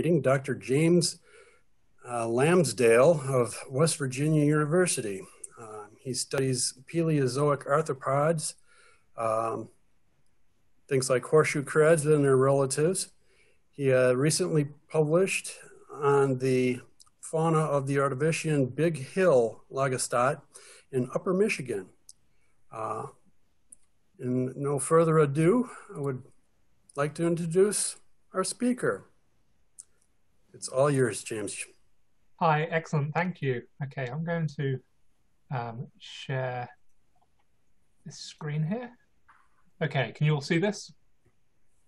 meeting Dr. James uh, Lamsdell of West Virginia University. Uh, he studies Paleozoic arthropods, um, things like horseshoe crabs and their relatives. He uh, recently published on the fauna of the Ordovician Big Hill Lagerstätte in Upper Michigan. Uh, in no further ado, I would like to introduce our speaker. It's all yours, James. Hi, excellent. Thank you. Okay, I'm going to um, share this screen here. Okay, can you all see this?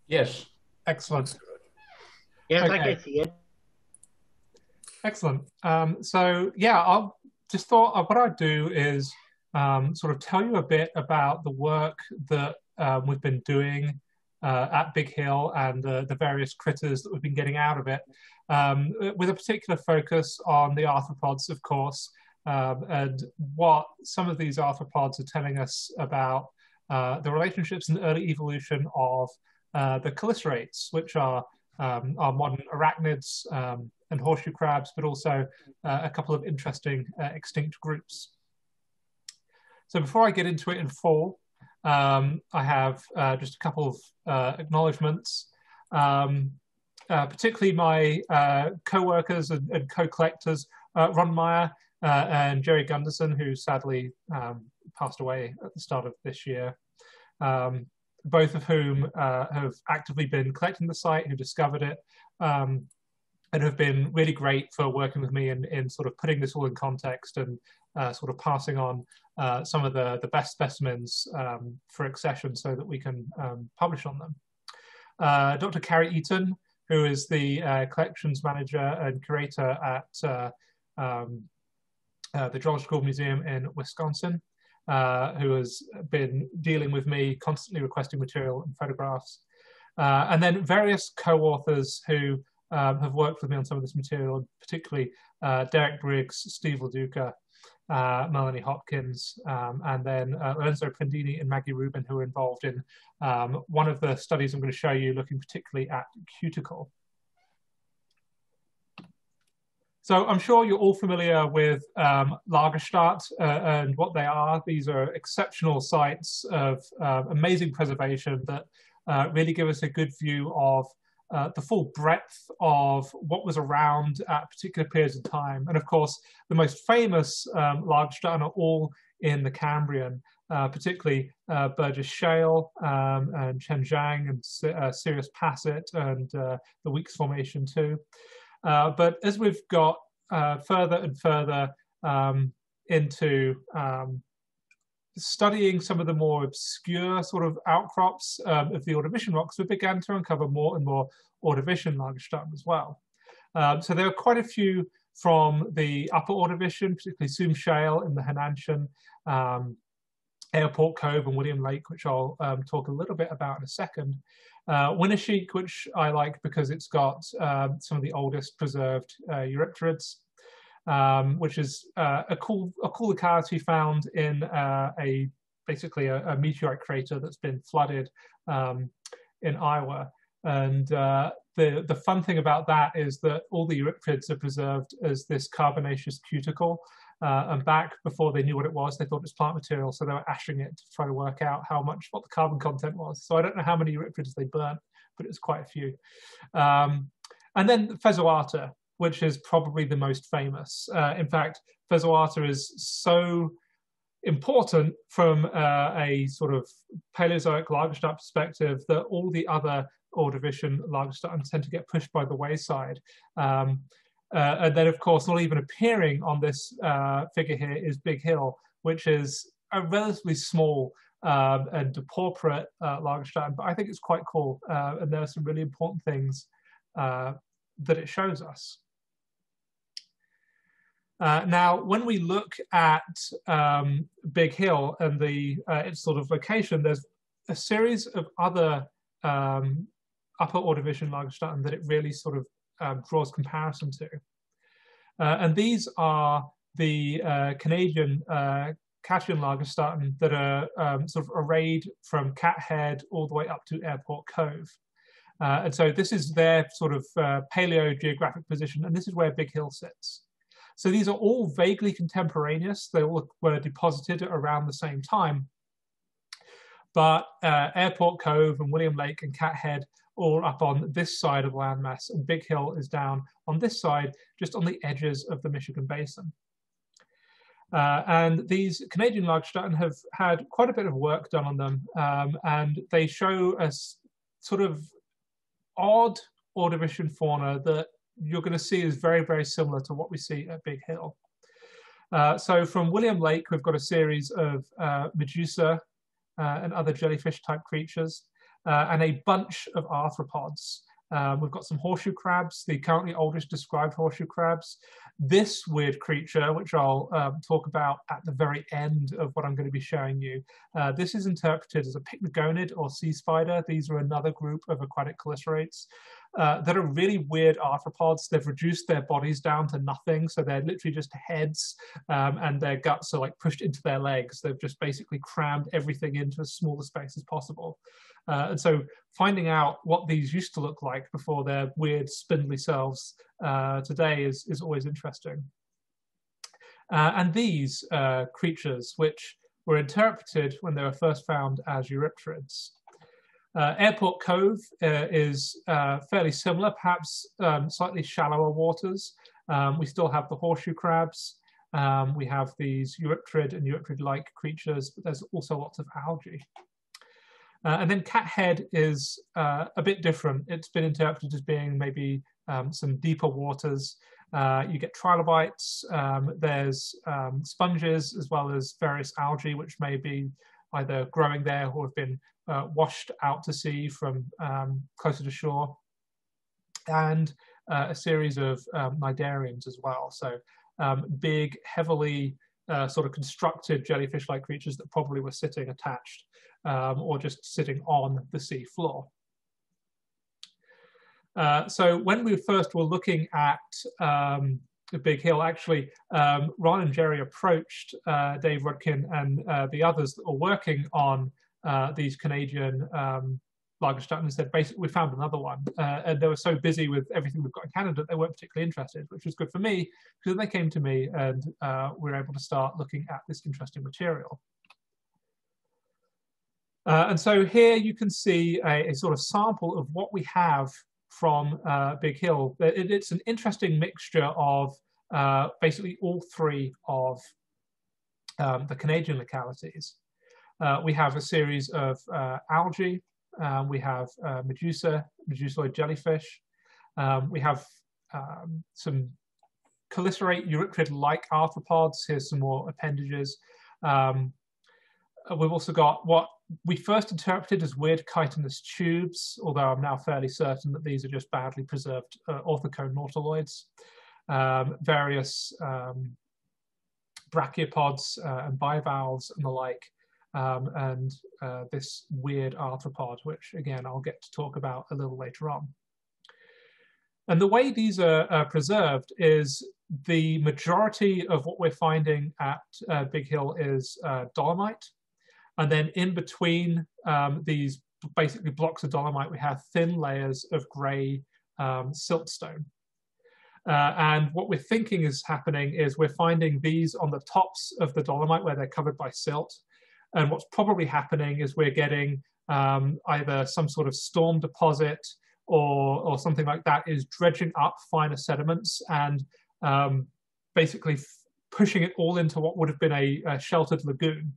Yes. Excellent. Yes, Okay. I can see it. Excellent. Um, so yeah, I just thought uh, what I'd do is um, sort of tell you a bit about the work that um, we've been doing uh, at Big Hill and uh, the various critters that we've been getting out of it, um, with a particular focus on the arthropods, of course, um, and what some of these arthropods are telling us about uh, the relationships and early evolution of uh, the chelicerates, which are um, are modern arachnids um, and horseshoe crabs, but also uh, a couple of interesting uh, extinct groups. So before I get into it in full, um, I have uh, just a couple of uh, acknowledgements. Um, uh, particularly my uh, co-workers and, and co-collectors, uh, Ron Meyer uh, and Jerry Gunderson, who sadly um, passed away at the start of this year. Um, both of whom have actively been collecting the site, who discovered it, um, and have been really great for working with me in, in sort of putting this all in context and uh, sort of passing on uh, some of the, the best specimens um, for accession so that we can um, publish on them. Uh, Dr. Carrie Eaton, who is the uh, collections manager and curator at uh, um, uh, the Geological Museum in Wisconsin, who has been dealing with me, constantly requesting material and photographs. And then various co-authors who um, have worked with me on some of this material, particularly uh, Derek Briggs, Steve LaDuca, uh, Melanie Hopkins, um, and then uh, Lorenzo Prendini and Maggie Rubin, who are involved in um, one of the studies I'm going to show you, looking particularly at cuticle. So I'm sure you're all familiar with um, Lagerstätte uh, and what they are. These are exceptional sites of uh, amazing preservation that uh, really give us a good view of uh, the full breadth of what was around at particular periods of time. And of course, the most famous um, Lagerstätten are all in the Cambrian, uh, particularly uh, Burgess Shale um, and Chengjiang and uh, Sirius Passet and uh, the Weeks Formation too. Uh, but as we've got further and further um, into um, studying some of the more obscure sort of outcrops um, of the Ordovician rocks, we began to uncover more and more Ordovician Lagerstätten as well. Um, so there are quite a few from the Upper Ordovician, particularly Soom Shale in the Henanshan, um, Airport Cove and William Lake, which I'll um, talk a little bit about in a second. Uh, which I like because it's got um, some of the oldest preserved uh, Eurypterids, um, which is uh, a cool a cool locality found in uh, a basically a, a, meteorite crater that's been flooded um, in Iowa. And uh, the the fun thing about that is that all the Eurypterids are preserved as this carbonaceous cuticle. Uh, and back before they knew what it was, they thought it was plant material, so they were ashing it to try to work out how much what the carbon content was. So I don't know how many Eurypterids they burnt, but it was quite a few. Um, and then Fezouata, which is probably the most famous. Uh, in fact, Fezouata is so important from uh, a sort of Paleozoic Lagerstätte perspective that all the other Ordovician Lagerstätten tend to get pushed by the wayside. Um, uh, and then, of course, not even appearing on this uh, figure here is Big Hill, which is a relatively small um, and depauperate uh, Lagerstätten, but I think it's quite cool. Uh, and there are some really important things uh, that it shows us. Uh, now, when we look at um, Big Hill and the uh, its sort of location, there's a series of other um, upper Ordovician Lagerstätten that it really sort of um, draws comparison to. Uh, and these are the uh, Canadian uh, Katian Lagerstätten that are um, sort of arrayed from Cat Head all the way up to Airport Cove. Uh, and so this is their sort of uh, paleogeographic position, and this is where Big Hill sits. So these are all vaguely contemporaneous. They all were deposited around the same time. But uh, Airport Cove and William Lake and Cat Head all up on this side of landmass, and Big Hill is down on this side, just on the edges of the Michigan Basin. Uh, and these Canadian large Lagerstätten have had quite a bit of work done on them, um, and they show a sort of odd Ordovician fauna that you're going to see is very, very similar to what we see at Big Hill. Uh, so from William Lake, we've got a series of uh, Medusa uh, and other jellyfish type creatures, uh, and a bunch of arthropods. Um, we've got some horseshoe crabs, the currently oldest described horseshoe crabs. This weird creature, which I'll um, talk about at the very end of what I'm going to be showing you, uh, this is interpreted as a pycnogonid or sea spider. These are another group of aquatic chelicerates uh, that are really weird arthropods. They've reduced their bodies down to nothing, so they're literally just heads, um, and their guts are like pushed into their legs. They've just basically crammed everything into as small a space as possible. Uh, and so finding out what these used to look like before their weird spindly selves uh, today is, is always interesting. Uh, and these uh, creatures, which were interpreted when they were first found as eurypterids. Uh, Airport Cove uh, is fairly similar, perhaps um, slightly shallower waters. Um, we still have the horseshoe crabs. Um, we have these eurypterid and eurypterid-like creatures, but there's also lots of algae. Uh, and then cat head is uh, a bit different. It's been interpreted as being maybe um, some deeper waters. Uh, you get trilobites, um, there's um, sponges, as well as various algae, which may be either growing there or have been uh, washed out to sea from um, closer to shore. And uh, a series of um, cnidarians as well. So um, big, heavily uh, sort of constructed jellyfish-like creatures that probably were sitting attached um, or just sitting on the sea floor. Uh, so when we first were looking at um, the Big Hill, actually, um, Ron and Jerry approached uh, Dave Rudkin and uh, the others that were working on uh, these Canadian um, Lagerstätten and said, basically, we found another one. Uh, and they were so busy with everything we've got in Canada, they weren't particularly interested, which was good for me because they came to me and uh, we were able to start looking at this interesting material. Uh, and so here you can see a, a, sort of sample of what we have from uh, Big Hill. It, it's an interesting mixture of uh, basically all three of um, the Canadian localities. Uh, we have a series of uh, algae, um, we have uh, medusa, medusoid jellyfish, um, we have um, some chelicerate eurypterid-like arthropods, here's some more appendages. Um, we've also got what we first interpreted as weird chitinous tubes, although I'm now fairly certain that these are just badly preserved uh. Um, various um, brachiopods uh, and bivalves and the like, um, and uh, this weird arthropod, which again I'll get to talk about a little later on. And the way these are, are preserved is the majority of what we're finding at uh, Big Hill is uh, dolomite, and then in between um, these basically blocks of dolomite, we have thin layers of gray um, siltstone. Uh, and what we're thinking is happening is we're finding these on the tops of the dolomite where they're covered by silt. And what's probably happening is we're getting um, either some sort of storm deposit or, or something like that is dredging up finer sediments and um, basically pushing it all into what would have been a, a sheltered lagoon.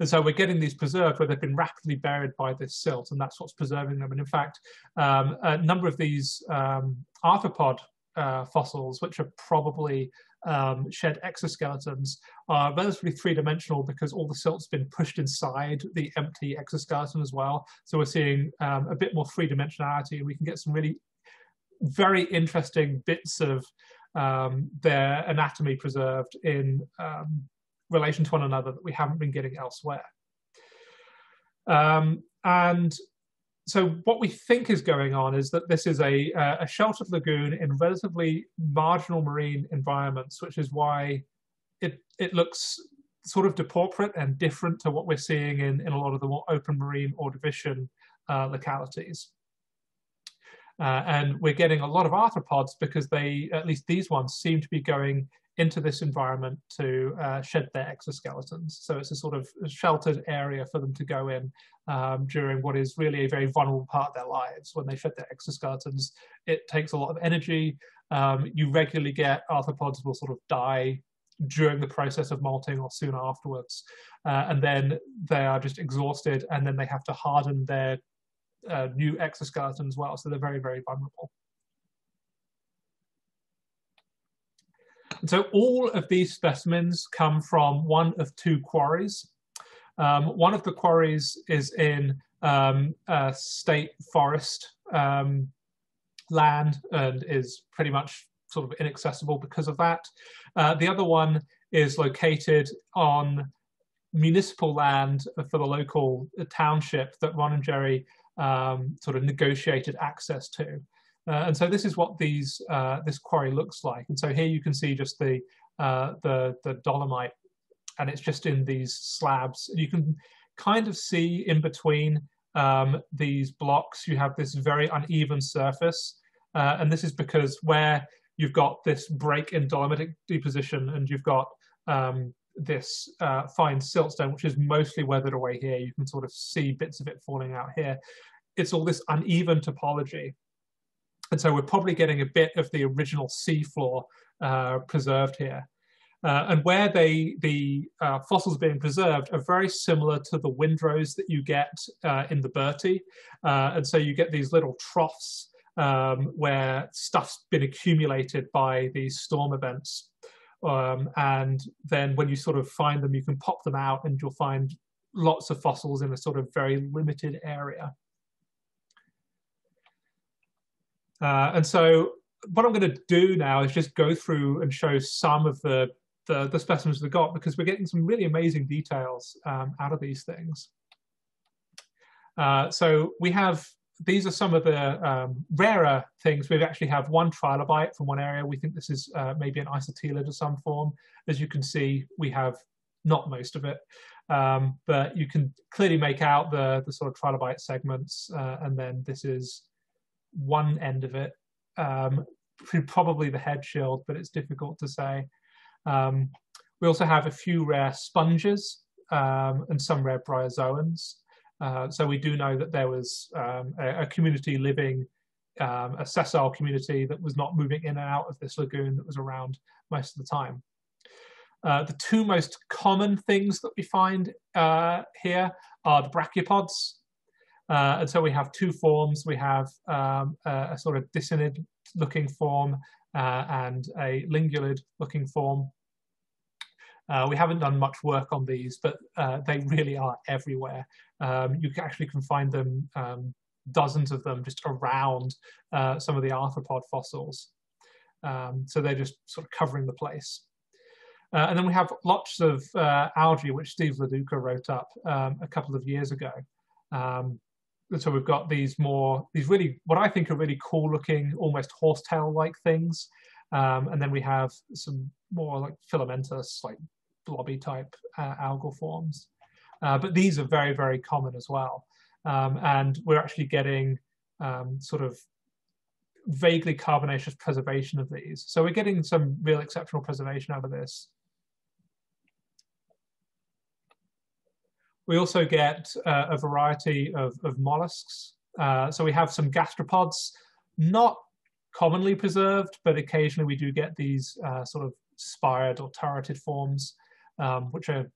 And so we're getting these preserved where they've been rapidly buried by this silt, and that's what's preserving them. And in fact, um, a number of these um, arthropod uh, fossils, which are probably um, shed exoskeletons, are relatively three-dimensional because all the silt's been pushed inside the empty exoskeleton as well. So we're seeing um, a bit more three-dimensionality, and we can get some really very interesting bits of um, their anatomy preserved in um, relation to one another that we haven't been getting elsewhere. Um, and so what we think is going on is that this is a, a sheltered lagoon in relatively marginal marine environments, which is why it, it looks sort of depauperate and different to what we're seeing in, in a lot of the more open marine Ordovician uh, localities. Uh, and we're getting a lot of arthropods because they, at least these ones, seem to be going into this environment to uh, shed their exoskeletons. So it's a sort of sheltered area for them to go in um, during what is really a very vulnerable part of their lives. When they shed their exoskeletons, it takes a lot of energy. Um, you regularly get arthropods will sort of die during the process of molting or soon afterwards. Uh, and then they are just exhausted and then they have to harden their uh, new exoskeleton as well. So they're very, very vulnerable. So all of these specimens come from one of two quarries. Um, one of the quarries is in um, state forest um, land and is pretty much sort of inaccessible because of that. Uh, the other one is located on municipal land for the local township that Ron and Jerry um, sort of negotiated access to. Uh, and so this is what these uh, this quarry looks like. And so here you can see just the uh, the the dolomite, and it's just in these slabs. You can kind of see in between um, these blocks, you have this very uneven surface, uh, and this is because where you've got this break in dolomitic deposition, and you've got um, this uh, fine siltstone, which is mostly weathered away here. You can sort of see bits of it falling out here. It's all this uneven topology. And so we're probably getting a bit of the original seafloor uh, preserved here. Uh, and where they, the uh, fossils being preserved are very similar to the windrows that you get uh, in the Bertie. Uh, and so you get these little troughs um, where stuff's been accumulated by these storm events. Um, and then when you sort of find them, you can pop them out and you'll find lots of fossils in a sort of very limited area. Uh, and so what I'm going to do now is just go through and show some of the, the, the specimens we've got because we're getting some really amazing details um, out of these things. Uh, so we have, these are some of the um, rarer things. We actually have one trilobite from one area. We think this is uh, maybe an isotelid of some form. As you can see, we have not most of it, um, but you can clearly make out the, the sort of trilobite segments. Uh, and then this is one end of it, um, probably the head shield, but it's difficult to say. Um, we also have a few rare sponges um, and some rare bryozoans. Uh, so we do know that there was um, a, a, community living, um, a sessile community that was not moving in and out of this lagoon that was around most of the time. Uh, the two most common things that we find uh, here are the brachiopods, uh, and so we have two forms. We have um, a, a, sort of discinid looking form uh, and a lingulid looking form. Uh, we haven't done much work on these, but uh, they really are everywhere. Um, you actually can find them, um, dozens of them, just around uh, some of the arthropod fossils. Um, so they're just sort of covering the place. Uh, and then we have lots of algae, which Steve LaDuca wrote up um, a couple of years ago. Um, so we've got these more these really what I think are really cool looking almost horsetail like things. Um, and then we have some more like filamentous like blobby type uh, algal forms. Uh, but these are very very common as well. Um, and we're actually getting um, sort of vaguely carbonaceous preservation of these. So we're getting some real exceptional preservation out of this We also get uh, a variety of, of mollusks. Uh, so we have some gastropods, not commonly preserved, but occasionally we do get these uh, sort of spired or turreted forms, um, which are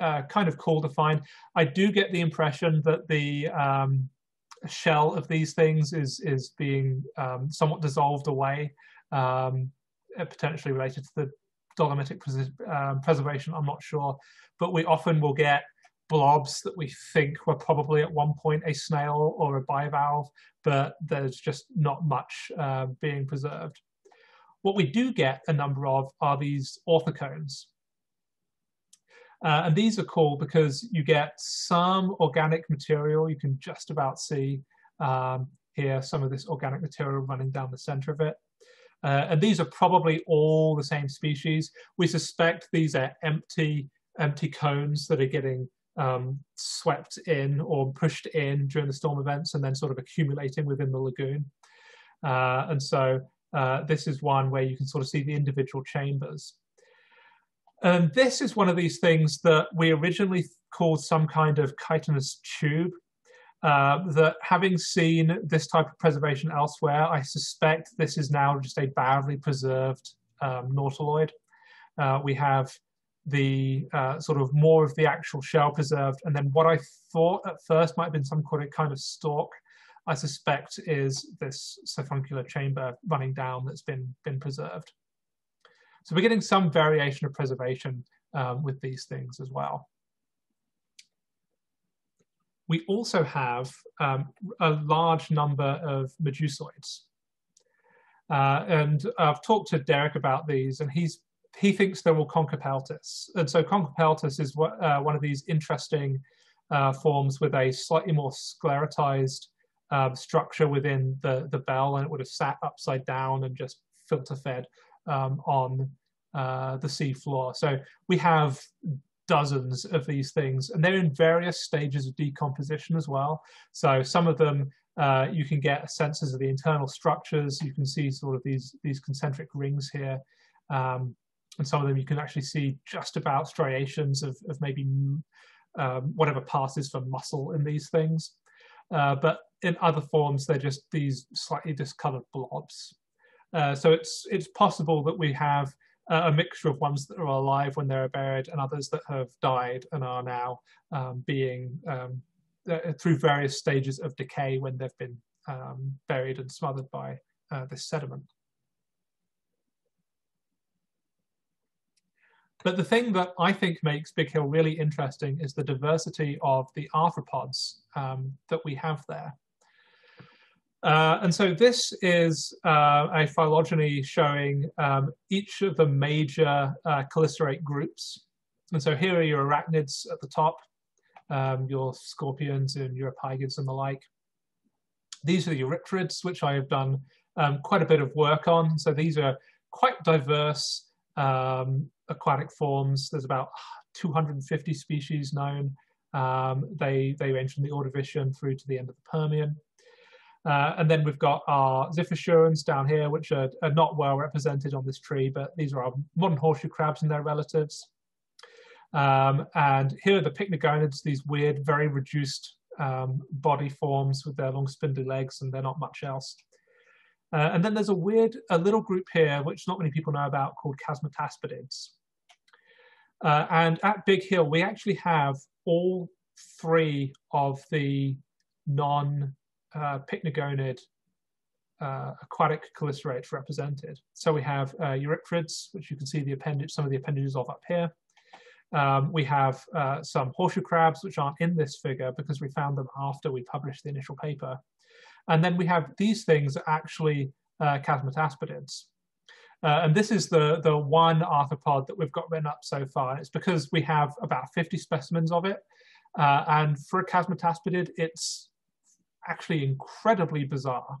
uh, kind of cool to find. I do get the impression that the um, shell of these things is is being um, somewhat dissolved away, um, potentially related to the dolomitic pres um, preservation. I'm not sure, but we often will get blobs that we think were probably at one point a snail or a bivalve, but there's just not much uh, being preserved. What we do get a number of are these orthocones. Uh, and these are cool because you get some organic material. You can just about see um, here some of this organic material running down the center of it. Uh, and these are probably all the same species. We suspect these are empty, empty cones that are getting um, swept in or pushed in during the storm events and then sort of accumulating within the lagoon. Uh, and so uh, this is one where you can sort of see the individual chambers. And this is one of these things that we originally called some kind of chitinous tube. Uh, that having seen this type of preservation elsewhere, I suspect this is now just a badly preserved um, nautiloid. Uh, we have the uh, sort of more of the actual shell preserved, and then what I thought at first might have been some kind of stalk, I suspect is this siphuncular chamber running down that's been been preserved. So we're getting some variation of preservation um, with these things as well. We also have um, a large number of medusoids. Uh, and I've talked to Derek about these, and he's he thinks they're all conchopeltis. And so conchopeltis is what, uh, one of these interesting uh, forms with a slightly more sclerotized um, structure within the, the bell, and it would have sat upside down and just filter fed um, on uh, the sea floor. So we have dozens of these things, and they're in various stages of decomposition as well. So some of them uh, you can get senses of the internal structures. You can see sort of these these concentric rings here, um, and some of them you can actually see just about striations of, of maybe um, whatever passes for muscle in these things. Uh, but in other forms, they're just these slightly discolored blobs. Uh, so it's it's possible that we have a mixture of ones that are alive when they're buried and others that have died and are now um, being um, uh, through various stages of decay when they've been um, buried and smothered by uh, this sediment. But the thing that I think makes Big Hill really interesting is the diversity of the arthropods um, that we have there. Uh, and so this is uh, a phylogeny showing um, each of the major uh, chelicerate groups. And so here are your arachnids at the top, um, your scorpions and Uropygids and the like. These are the eurypterids, which I have done um, quite a bit of work on. So these are quite diverse um, aquatic forms. There's about 250 species known. Um, they, they range from the Ordovician through to the end of the Permian. Uh, and then we've got our Xiphosurans down here, which are, are, not well represented on this tree, but these are our modern horseshoe crabs and their relatives. Um, and here are the pycnogonids, these weird, very reduced um, body forms with their long spindly legs, and they're not much else. Uh, and then there's a weird, a little group here, which not many people know about, called Chasmataspidids. Uh, and at Big Hill, we actually have all three of the non uh, pycnogonid uh, aquatic chelicerates represented. So we have uh, which you can see the appendage, some of the appendages of up here. Um, we have uh, some horseshoe crabs, which aren't in this figure because we found them after we published the initial paper. And then we have these things actually uh. Uh, and this is the, the one arthropod that we've got written up so far. It's because we have about 50 specimens of it. Uh, and for a chasmataspidid, it's actually incredibly bizarre.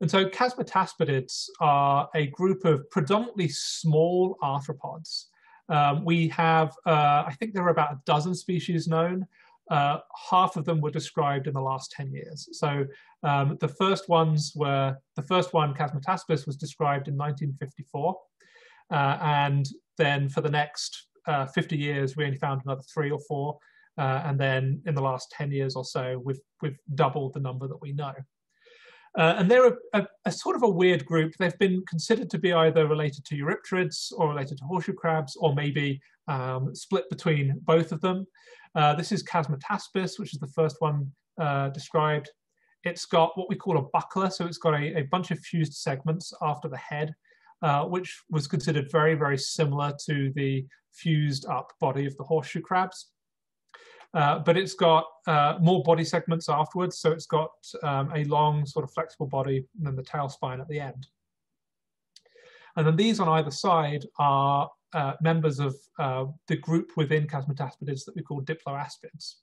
And so chasmataspidids are a group of predominantly small arthropods. Um, we have, uh, I think there are about a dozen species known. Uh, half of them were described in the last 10 years. So um, the first ones were, the first one, Chasmataspis, was described in 1954. Uh, and then for the next uh, 50 years, we only found another three or four. Uh, and then in the last 10 years or so, we've, we've doubled the number that we know. Uh, and they're a, a, a, sort of a weird group. They've been considered to be either related to eurypterids or related to horseshoe crabs, or maybe um, split between both of them. Uh, this is Chasmataspis, which is the first one uh, described. It's got what we call a buckler, so it's got a, a bunch of fused segments after the head, uh, which was considered very, very similar to the fused up body of the horseshoe crabs. Uh, but it's got uh, more body segments afterwards. So it's got um, a long sort of flexible body and then the tail spine at the end. And then these on either side are uh, members of uh, the group within Chasmataspidids that we call diploaspids.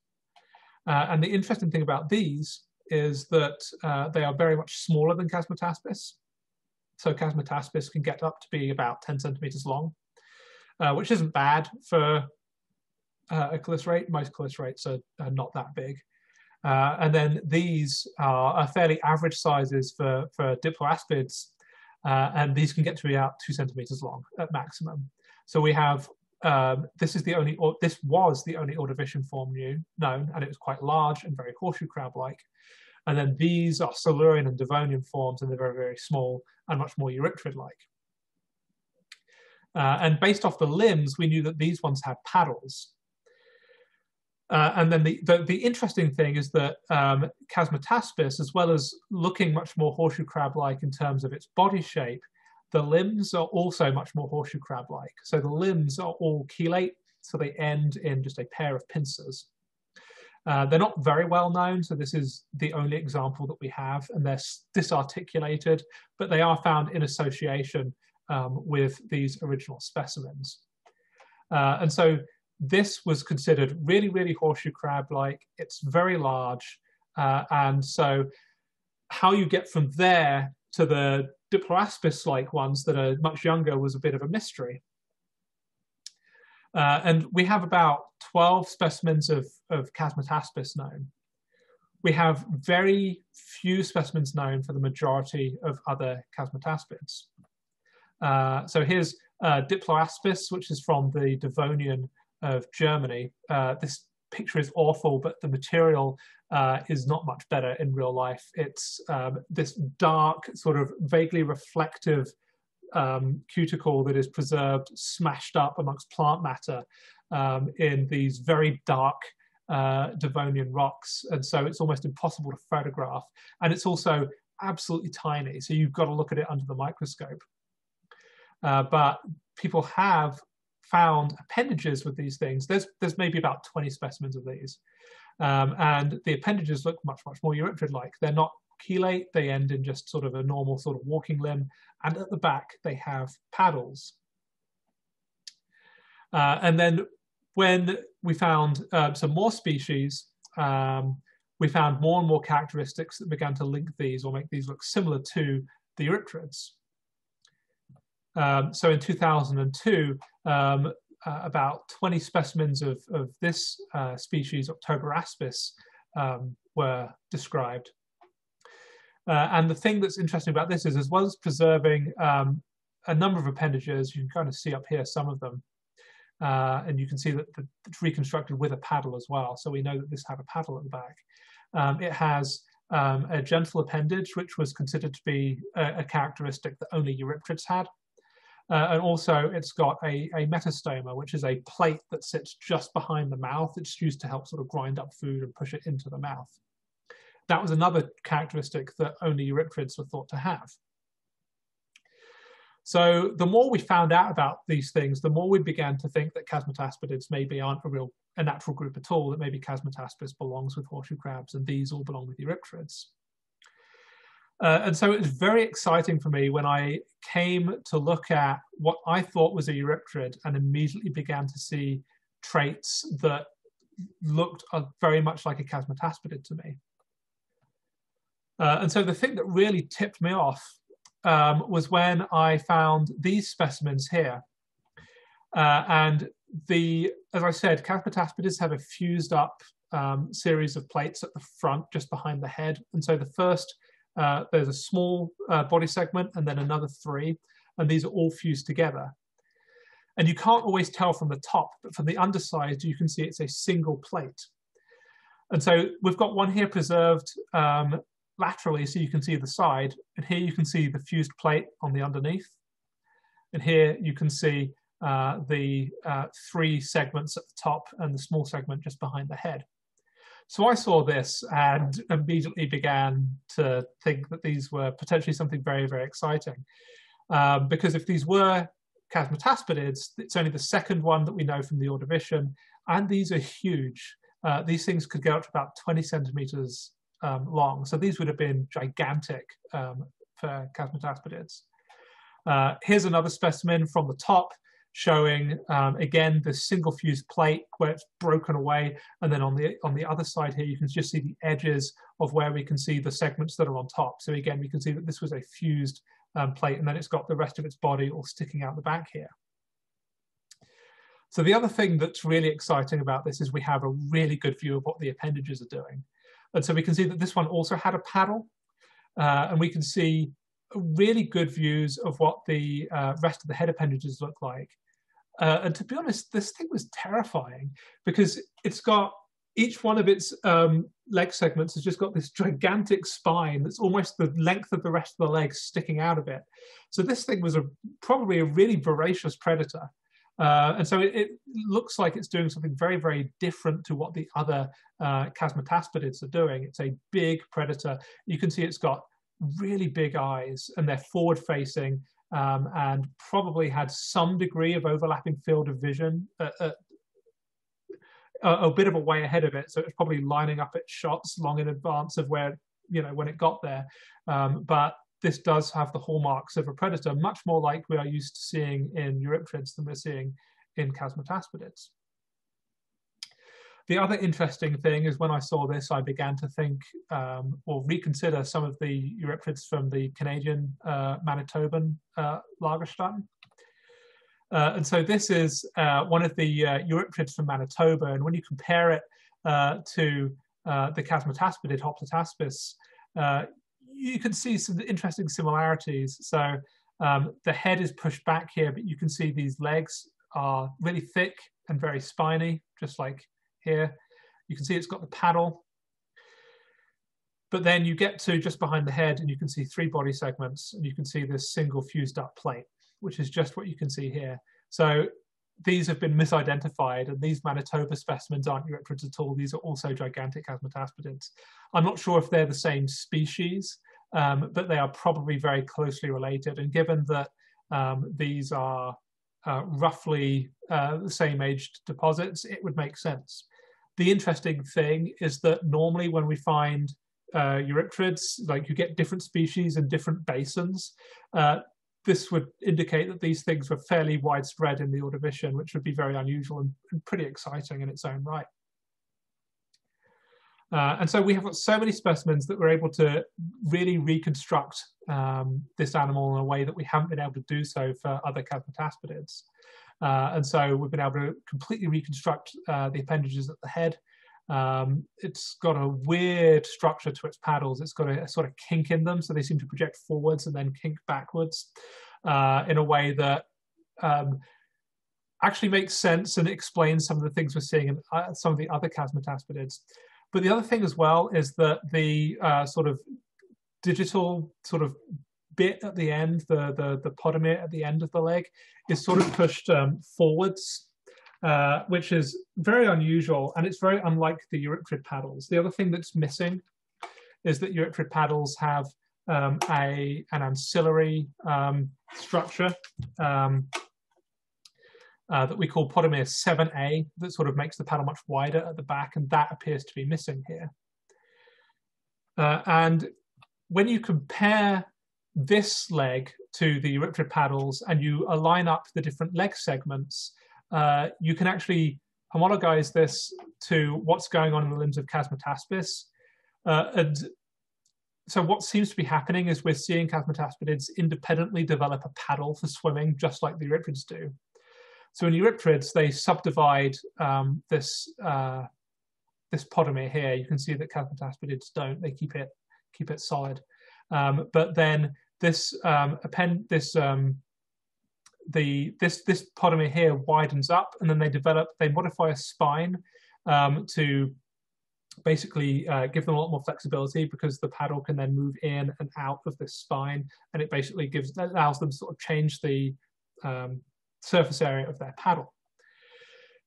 Uh, and the interesting thing about these is that they are very much smaller than Chasmataspis. So Chasmataspis can get up to be about 10 centimeters long, which isn't bad for uh, a. Most chelicerates are, are not that big. Uh, and then these are, fairly average sizes for, for diploaspids, uh, and these can get to be about two centimeters long at maximum. So we have um, this is the only, or this was the only ordovician form new, known, and it was quite large and very horseshoe crab-like. And then these are Silurian and Devonian forms, and they're very, very small and much more eurypterid-like. Uh, and based off the limbs, we knew that these ones had paddles. Uh, and then the, the, the, interesting thing is that um, Chasmataspis, as well as looking much more horseshoe crab-like in terms of its body shape, the limbs are also much more horseshoe crab-like. So the limbs are all chelate, so they end in just a pair of pincers. Uh, they're not very well known, so this is the only example that we have, and they're disarticulated, but they are found in association um, with these original specimens. Uh, and so this was considered really, really horseshoe crab-like. It's very large, uh, and so how you get from there to the Diploaspis-like ones that are much younger was a bit of a mystery. Uh, and we have about 12 specimens of, of Chasmataspis known. We have very few specimens known for the majority of other Chasmataspids. Uh, so here's uh, Diploaspis, which is from the Devonian of Germany. Uh, this picture is awful, but the material uh, is not much better in real life. It's um, this dark, sort of vaguely reflective um, cuticle that is preserved, smashed up amongst plant matter um, in these very dark uh, Devonian rocks. And so it's almost impossible to photograph. And it's also absolutely tiny. So you've got to look at it under the microscope. Uh, but people have found appendages with these things. There's, there's maybe about 20 specimens of these. Um, and the appendages look much, much more eurypterid-like. They're not chelate, they end in just sort of a normal sort of walking limb. And at the back, they have paddles. Uh, and then when we found uh, some more species, um, we found more and more characteristics that began to link these or make these look similar to the eurypterids. Um, so in 2002, um, uh, about 20 specimens of, of this uh, species, Octoberaspis, um, were described. Uh, and the thing that's interesting about this is, as well as preserving um, a number of appendages, you can kind of see up here some of them, uh, and you can see that it's reconstructed with a paddle as well. So we know that this had a paddle at the back. Um, it has um, a genital appendage, which was considered to be a, a characteristic that only Eurypterids had. Uh, and also it's got a, a metastoma, which is a plate that sits just behind the mouth. It's used to help sort of grind up food and push it into the mouth. That was another characteristic that only eurypterids were thought to have. So the more we found out about these things, the more we began to think that Chasmataspidids maybe aren't a real a natural group at all, that maybe Chasmataspis belongs with horseshoe crabs and these all belong with eurypterids. Uh, and so it was very exciting for me when I came to look at what I thought was a Eurypterid and immediately began to see traits that looked uh, very much like a Chasmataspidid to me. Uh, and so the thing that really tipped me off um, was when I found these specimens here. Uh, and the, as I said, Chasmataspidids have a fused up um, series of plates at the front, just behind the head. And so the first uh, there's a small uh, body segment and then another three, and these are all fused together. And you can't always tell from the top, but from the underside, you can see it's a single plate. And so we've got one here preserved um, laterally, so you can see the side, and here you can see the fused plate on the underneath. And here you can see uh, the uh, three segments at the top and the small segment just behind the head. So I saw this and immediately began to think that these were potentially something very, very exciting. Um, because if these were Chasmataspidids, it's only the second one that we know from the Ordovician, and these are huge. Uh, these things could go up to about 20 centimeters um, long. So these would have been gigantic um, for Chasmataspidids. Uh, here's another specimen from the top showing um, again the single fused plate where it's broken away. And then on the on the other side here you can just see the edges of where we can see the segments that are on top. So again we can see that this was a fused um, plate and then it's got the rest of its body all sticking out the back here. So the other thing that's really exciting about this is we have a really good view of what the appendages are doing. And so we can see that this one also had a paddle. Uh, and we can see really good views of what the uh, rest of the head appendages look like. Uh, and to be honest, this thing was terrifying because it's got each one of its um, leg segments has just got this gigantic spine that's almost the length of the rest of the legs sticking out of it. So this thing was a, probably a really voracious predator. Uh, and so it, it, looks like it's doing something very, very different to what the other uh, are doing. It's a big predator. You can see it's got really big eyes and they're forward facing um, and probably had some degree of overlapping field of vision at, at a, a, bit of a way ahead of it. So it was probably lining up its shots long in advance of where, you know, when it got there. Um, but this does have the hallmarks of a predator, much more like we are used to seeing in Eurypterids than we're seeing in Chasmataspidids. The other interesting thing is when I saw this, I began to think um, or reconsider some of the Eurypterids from the Canadian uh, Manitoban uh, Lagerstätten. Uh, and so this is uh, one of the uh, Eurypterids from Manitoba. And when you compare it uh, to the Chasmataspidid Hoplotaspis, you can see some interesting similarities. So um, the head is pushed back here, but you can see these legs are really thick and very spiny, just like here. You can see it's got the paddle. But then you get to just behind the head and you can see three body segments and you can see this single fused up plate which is just what you can see here. So these have been misidentified, and these Manitoba specimens aren't Eurypterids at all. These are also gigantic chasmataspidids. I'm not sure if they're the same species, um, but they are probably very closely related. And given that um, these are uh, roughly uh, the same aged deposits, it would make sense. The interesting thing is that normally when we find uh, Eurypterids, like you get different species in different basins, uh, this would indicate that these things were fairly widespread in the Ordovician, which would be very unusual and, and pretty exciting in its own right. Uh, and so we have got so many specimens that we're able to really reconstruct um, this animal in a way that we haven't been able to do so for other chasmataspidids. Uh, and so we've been able to completely reconstruct uh, the appendages at the head. Um, it's got a weird structure to its paddles. It's got a, a, sort of kink in them, so they seem to project forwards and then kink backwards uh, in a way that um, actually makes sense and explains some of the things we're seeing in uh, some of the other chasmataspidids. But the other thing as well is that the uh, sort of digital sort of bit at the end, the the the podomere at the end of the leg, is sort of pushed um, forwards uh, which is very unusual and it's very unlike the Eurypterid paddles. The other thing that's missing is that Eurypterid paddles have um, a, an ancillary um, structure um, uh, that we call podomere 7a that sort of makes the paddle much wider at the back and that appears to be missing here. Uh, and when you compare this leg to the Eurypterid paddles and you align up the different leg segments, uh, you can actually homologize this to what's going on in the limbs of Chasmataspis. Uh, and so what seems to be happening is we're seeing Chasmataspidids independently develop a paddle for swimming, just like the Eurypterids do. So in Eurypterids, they subdivide um, this uh, this podomere here. You can see that Chasmataspidids don't; they keep it keep it solid. Um, but then this um, append this um, the this this podomere here widens up, and then they develop they modify a spine um, to basically uh, give them a lot more flexibility because the paddle can then move in and out of this spine, and it basically gives allows them to sort of change the um, surface area of their paddle.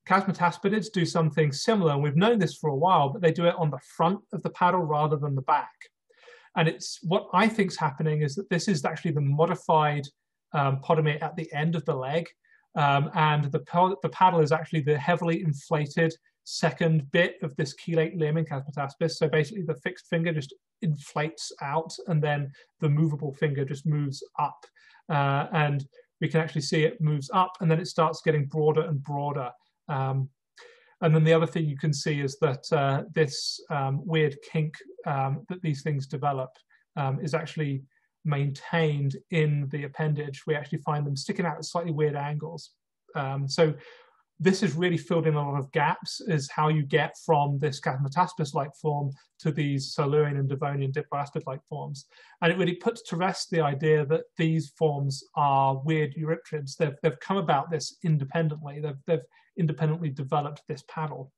Chasmataspidids do something similar, and we've known this for a while, but they do it on the front of the paddle rather than the back. And it's what I think is happening is that this is actually the modified um, podomere at the end of the leg. Um, and the, the paddle is actually the heavily inflated second bit of this chelate limb in Chasmataspis. So basically the fixed finger just inflates out and then the movable finger just moves up. Uh, and we can actually see it moves up and then it starts getting broader and broader. Um, and then the other thing you can see is that uh, this um, weird kink um, that these things develop um, is actually maintained in the appendage, we actually find them sticking out at slightly weird angles. Um, so this has really filled in a lot of gaps is how you get from this Chasmataspis-like form to these Silurian and Devonian diploaspid-like forms. And it really puts to rest the idea that these forms are weird eurypterids. They've, they've come about this independently. They've, they've independently developed this paddle.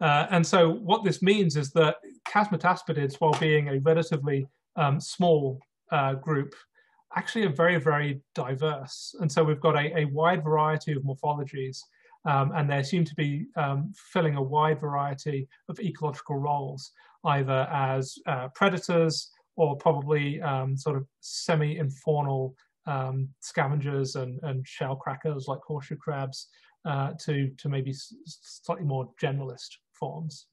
Uh, and so what this means is that Chasmataspidids, while being a relatively um, small uh, group, actually are very, very diverse. And so we've got a, a wide variety of morphologies, um, and they seem to be um, filling a wide variety of ecological roles, either as uh, predators or probably um, sort of semi-infaunal um, scavengers and, and shell crackers like horseshoe crabs uh, to, to maybe slightly more generalist forms.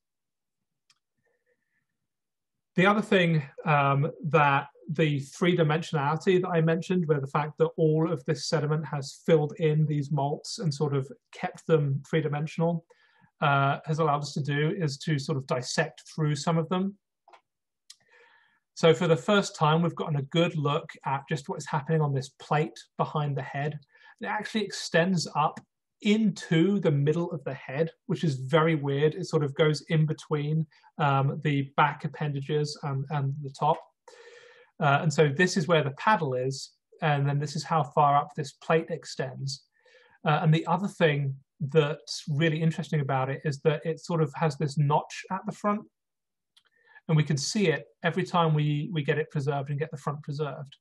The other thing um, that the three dimensionality that I mentioned, where the fact that all of this sediment has filled in these malts and sort of kept them three dimensional, uh, has allowed us to do is to sort of dissect through some of them. So for the first time, we've gotten a good look at just what is happening on this plate behind the head. It actually extends up into the middle of the head, which is very weird. It sort of goes in between um, the back appendages and, and the top. Uh, and so this is where the paddle is, and then this is how far up this plate extends. Uh, and the other thing that's really interesting about it is that it sort of has this notch at the front, and we can see it every time we, we get it preserved and get the front preserved.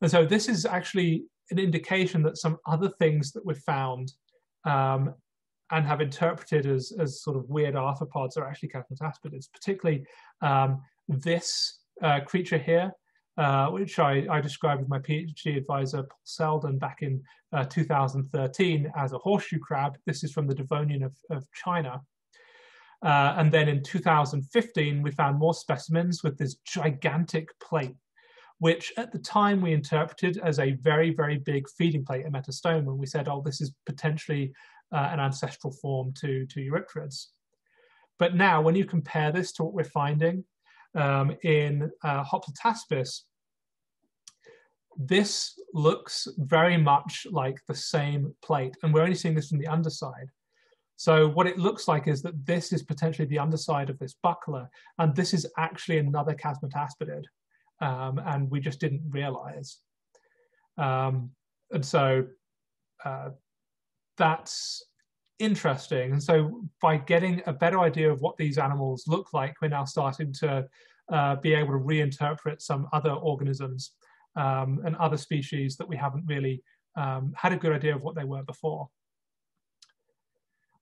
And so this is actually an indication that some other things that we've found um, and have interpreted as, as sort of weird arthropods are actually Chasmataspidids, particularly um, this uh, creature here, uh, which I, I, described with my PhD advisor Paul Selden back in uh, 2013 as a horseshoe crab. This is from the Devonian of, of China. Uh, and then in 2015, we found more specimens with this gigantic plate, which at the time we interpreted as a very, very big feeding plate, a metastome. And We said, oh, this is potentially uh, an ancestral form to, to Eurypterids. But now, when you compare this to what we're finding um, in uh, Hoplitaspis, this looks very much like the same plate, and we're only seeing this from the underside. So what it looks like is that this is potentially the underside of this buckler, and this is actually another Chasmataspidid, um, and we just didn't realize. Um, and so uh, that's interesting. And so by getting a better idea of what these animals look like, we're now starting to uh, be able to reinterpret some other organisms um, and other species that we haven't really um, had a good idea of what they were before.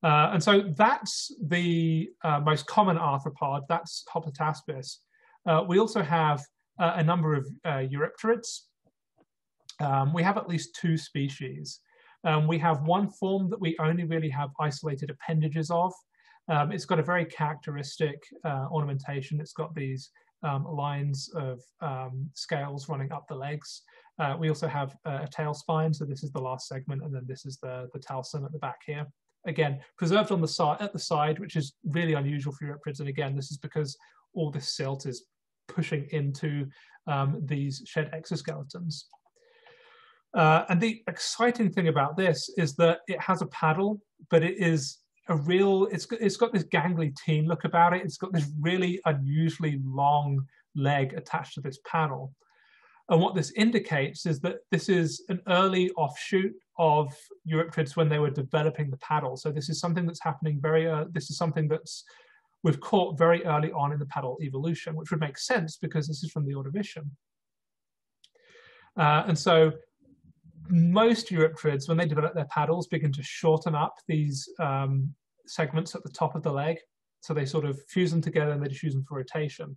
Uh, and so that's the uh, most common arthropod, that's Hoplitaspis. Uh, we also have uh, a number of uh, Eurypterids. Um, we have at least two species. Um, we have one form that we only really have isolated appendages of. Um, it's got a very characteristic uh, ornamentation. It's got these um, lines of um, scales running up the legs. Uh, we also have uh, a tail spine, so this is the last segment, and then this is the, the telson at the back here. Again, preserved on the side at the side, which is really unusual for Eurypterids. And again, this is because all this silt is pushing into um, these shed exoskeletons. Uh, and the exciting thing about this is that it has a paddle, but it is a real, it's, it's got this gangly teen look about it. It's got this really unusually long leg attached to this paddle. And what this indicates is that this is an early offshoot of Eurypterids when they were developing the paddle. So this is something that's happening very, uh, this is something that's we've caught very early on in the paddle evolution, which would make sense because this is from the Ordovician. Uh, and so most Eurypterids, when they develop their paddles, begin to shorten up these um, segments at the top of the leg. So they sort of fuse them together and they just use them for rotation.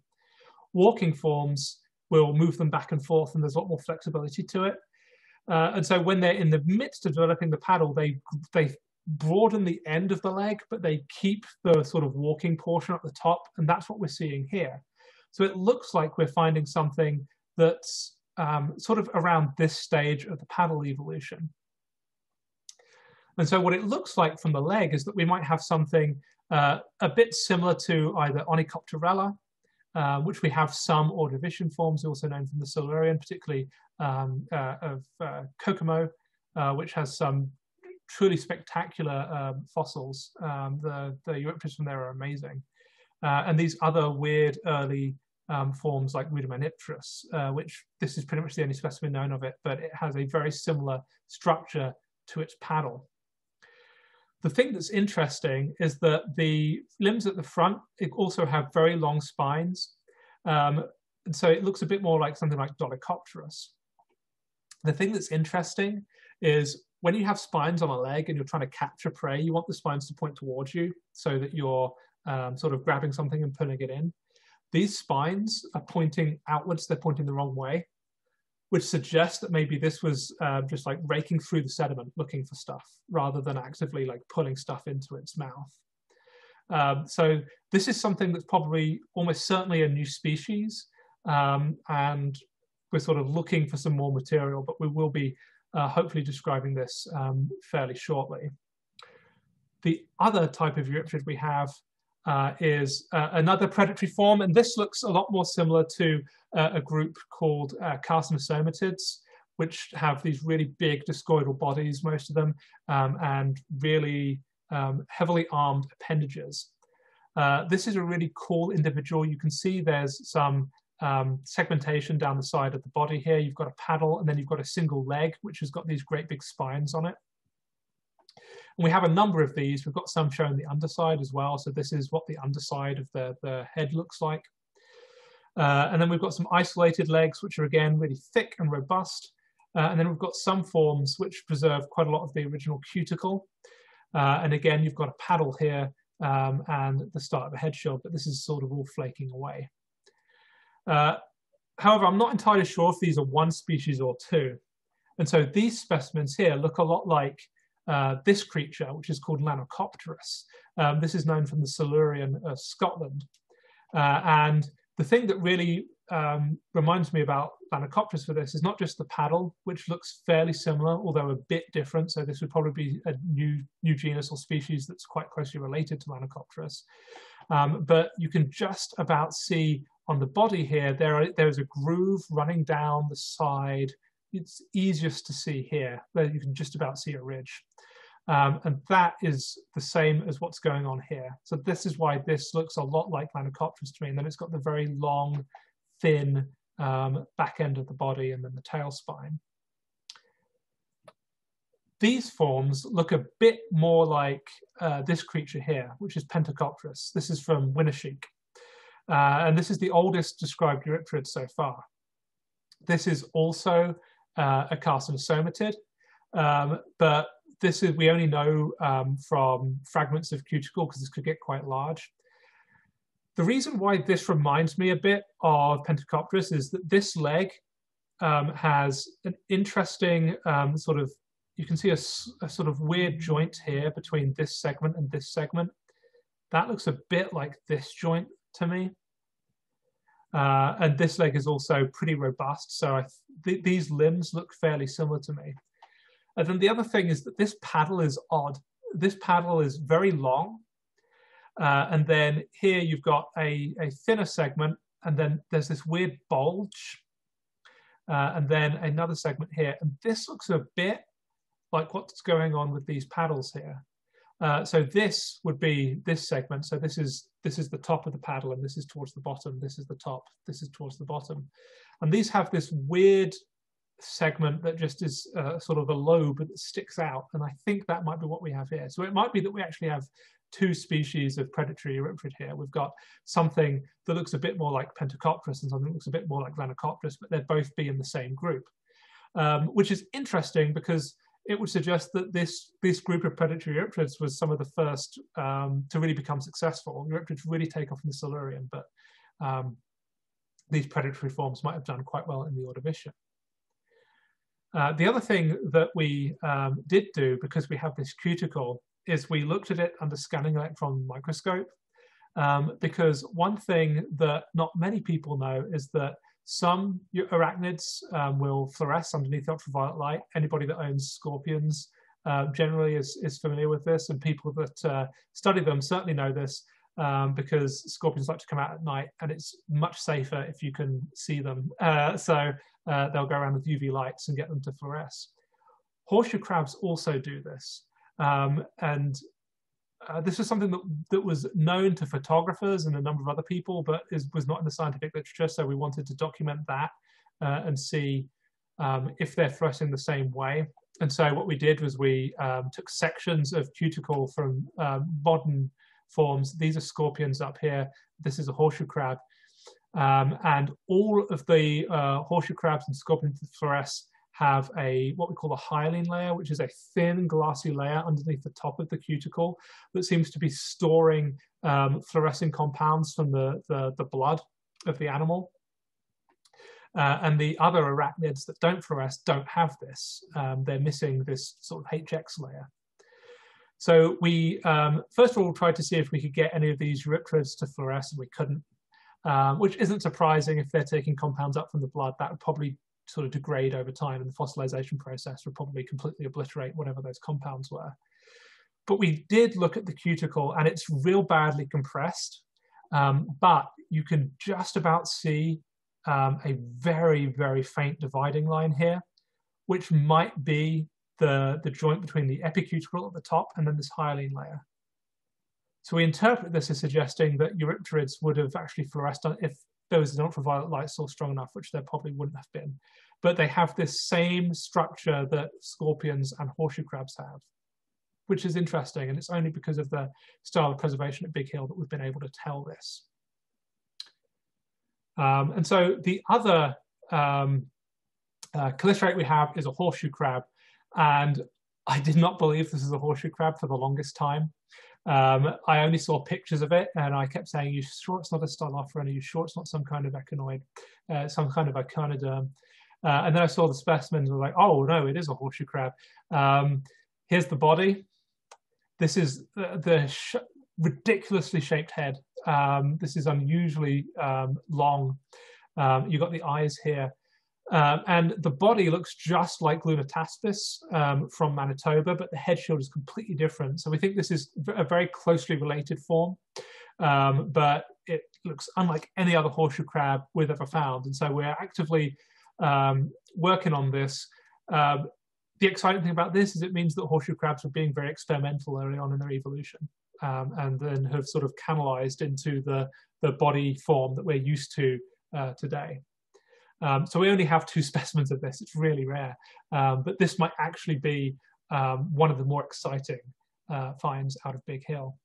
Walking forms will move them back and forth and there's a lot more flexibility to it. Uh, and so when they're in the midst of developing the paddle, they, they broaden the end of the leg, but they keep the sort of walking portion at the top. And that's what we're seeing here. So it looks like we're finding something that's um, sort of around this stage of the paddle evolution. And so what it looks like from the leg is that we might have something uh, a bit similar to either Onychopterella, uh, which we have some Ordovician forms also known from the Silurian, particularly um, uh, of uh, Kokomo, uh, which has some truly spectacular um, fossils. Um, the, the Eurypterids from there are amazing. Uh, and these other weird early um, forms like Rudimenipterus, uh, which this is pretty much the only specimen known of it, but it has a very similar structure to its paddle. The thing that's interesting is that the limbs at the front also have very long spines. Um, and so it looks a bit more like something like Dolichopterus. The thing that's interesting is when you have spines on a leg and you're trying to capture prey, you want the spines to point towards you so that you're um, sort of grabbing something and pulling it in. These spines are pointing outwards, they're pointing the wrong way which suggests that maybe this was uh, just like raking through the sediment looking for stuff rather than actively like pulling stuff into its mouth. Um, so this is something that's probably almost certainly a new species um, and we're sort of looking for some more material, but we will be uh, hopefully describing this um, fairly shortly. The other type of Eurypterid we have uh, is uh, another predatory form, and this looks a lot more similar to uh, a group called uh, carcinosomatids, which have these really big discoidal bodies, most of them, um, and really um, heavily armed appendages. Uh, this is a really cool individual. You can see there's some um, segmentation down the side of the body here. You've got a paddle, and then you've got a single leg, which has got these great big spines on it. And we have a number of these. We've got some showing the underside as well. So this is what the underside of the, the head looks like. Uh, and then we've got some isolated legs, which are again really thick and robust. Uh, and then we've got some forms which preserve quite a lot of the original cuticle. Uh, and again, you've got a paddle here um, and the start of a head shield, but this is sort of all flaking away. Uh, however, I'm not entirely sure if these are one species or two. And so these specimens here look a lot like uh, this creature, which is called Lanarkopterus. Um, this is known from the Silurian of Scotland. Uh, and the thing that really um, reminds me about Lanarkopterus for this is not just the paddle, which looks fairly similar, although a bit different. So this would probably be a new, new genus or species that's quite closely related to Lanarkopterus. Um, but you can just about see on the body here, there, are, there is a groove running down the side it's easiest to see here, where you can just about see a ridge. Um, and that is the same as what's going on here. So this is why this looks a lot like Lanarkopterus to me. And then it's got the very long, thin um, back end of the body and then the tail spine. These forms look a bit more like uh, this creature here, which is Pentecopterus. This is from Winneshiek. Uh, and this is the oldest described Eurypterid so far. This is also uh, a carcinosomatid. Um, but this is we only know um, from fragments of cuticle because this could get quite large. The reason why this reminds me a bit of Pentecopterus is that this leg um, has an interesting um, sort of, you can see a, a, sort of weird joint here between this segment and this segment. That looks a bit like this joint to me. Uh, and this leg is also pretty robust. So th these limbs look fairly similar to me. And then the other thing is that this paddle is odd. This paddle is very long. Uh, and then here you've got a, a thinner segment and then there's this weird bulge. Uh, and then another segment here. And this looks a bit like what's going on with these paddles here. Uh, so this would be this segment. So this is this is the top of the paddle and this is towards the bottom. This is the top, this is towards the bottom. And these have this weird segment that just is uh, sort of a lobe that sticks out. And I think that might be what we have here. So it might be that we actually have two species of predatory eurypterid here. We've got something that looks a bit more like Pentecopterus and something that looks a bit more like Lanarkopterus, but they'd both be in the same group, um, which is interesting because it would suggest that this this group of predatory Eurypterids was some of the first um, to really become successful. Eurypterids really take off in the Silurian, but um, these predatory forms might have done quite well in the Ordovician. Uh, the other thing that we um, did do, because we have this cuticle, is we looked at it under scanning electron microscope. Um, because one thing that not many people know is that some arachnids um, will fluoresce underneath ultraviolet light. Anybody that owns scorpions uh, generally is, is familiar with this, and people that uh, study them certainly know this um, because scorpions like to come out at night, and it's much safer if you can see them. Uh, so uh, they'll go around with UV lights and get them to fluoresce. horseshoe crabs also do this. Um, and uh, this was something that, that was known to photographers and a number of other people, but is, was not in the scientific literature. So we wanted to document that uh, and see um, if they're fluorescing the same way. And so what we did was we um, took sections of cuticle from um, modern forms. These are scorpions up here. This is a horseshoe crab. Um, and all of the uh, horseshoe crabs and scorpions that fluoresce have a what we call a hyaline layer, which is a thin glassy layer underneath the top of the cuticle that seems to be storing um, fluorescing compounds from the, the, the, blood of the animal. Uh, and the other arachnids that don't fluoresce don't have this. Um, they're missing this sort of HX layer. So we um, first of all tried to see if we could get any of these eurypterids to fluoresce, and we couldn't, um, which isn't surprising if they're taking compounds up from the blood. That would probably sort of degrade over time, and the fossilization process would probably completely obliterate whatever those compounds were. But we did look at the cuticle, and it's real badly compressed, um, but you can just about see um, a very, very faint dividing line here, which might be the, the joint between the epicuticle at the top and then this hyaline layer. So we interpret this as suggesting that eurypterids would have actually fluoresced if there was an ultraviolet light source strong enough, which there probably wouldn't have been. But they have this same structure that scorpions and horseshoe crabs have, which is interesting. And it's only because of the style of preservation at Big Hill that we've been able to tell this. Um, and so the other um, uh, we have is a horseshoe crab. And I did not believe this is a horseshoe crab for the longest time. Um, I only saw pictures of it and I kept saying, you sure it's not a stylophoran? Are you sure it's not some kind of echinoid, uh, some kind of echinoderm? Uh, and then I saw the specimens and I was like, oh no, it is a horseshoe crab. Um, here's the body. This is the, the sh ridiculously shaped head. Um, this is unusually um, long. Um, you've got the eyes here. Um, and the body looks just like Lunataspis um, from Manitoba, but the head shield is completely different. So we think this is a very closely related form, um, but it looks unlike any other horseshoe crab we've ever found. And so we're actively um, working on this. Um, the exciting thing about this is it means that horseshoe crabs were being very experimental early on in their evolution. Um, and then have sort of canalized into the, the body form that we're used to uh, today. Um, so we only have two specimens of this. It's really rare, um, but this might actually be um, one of the more exciting uh, finds out of Big Hill.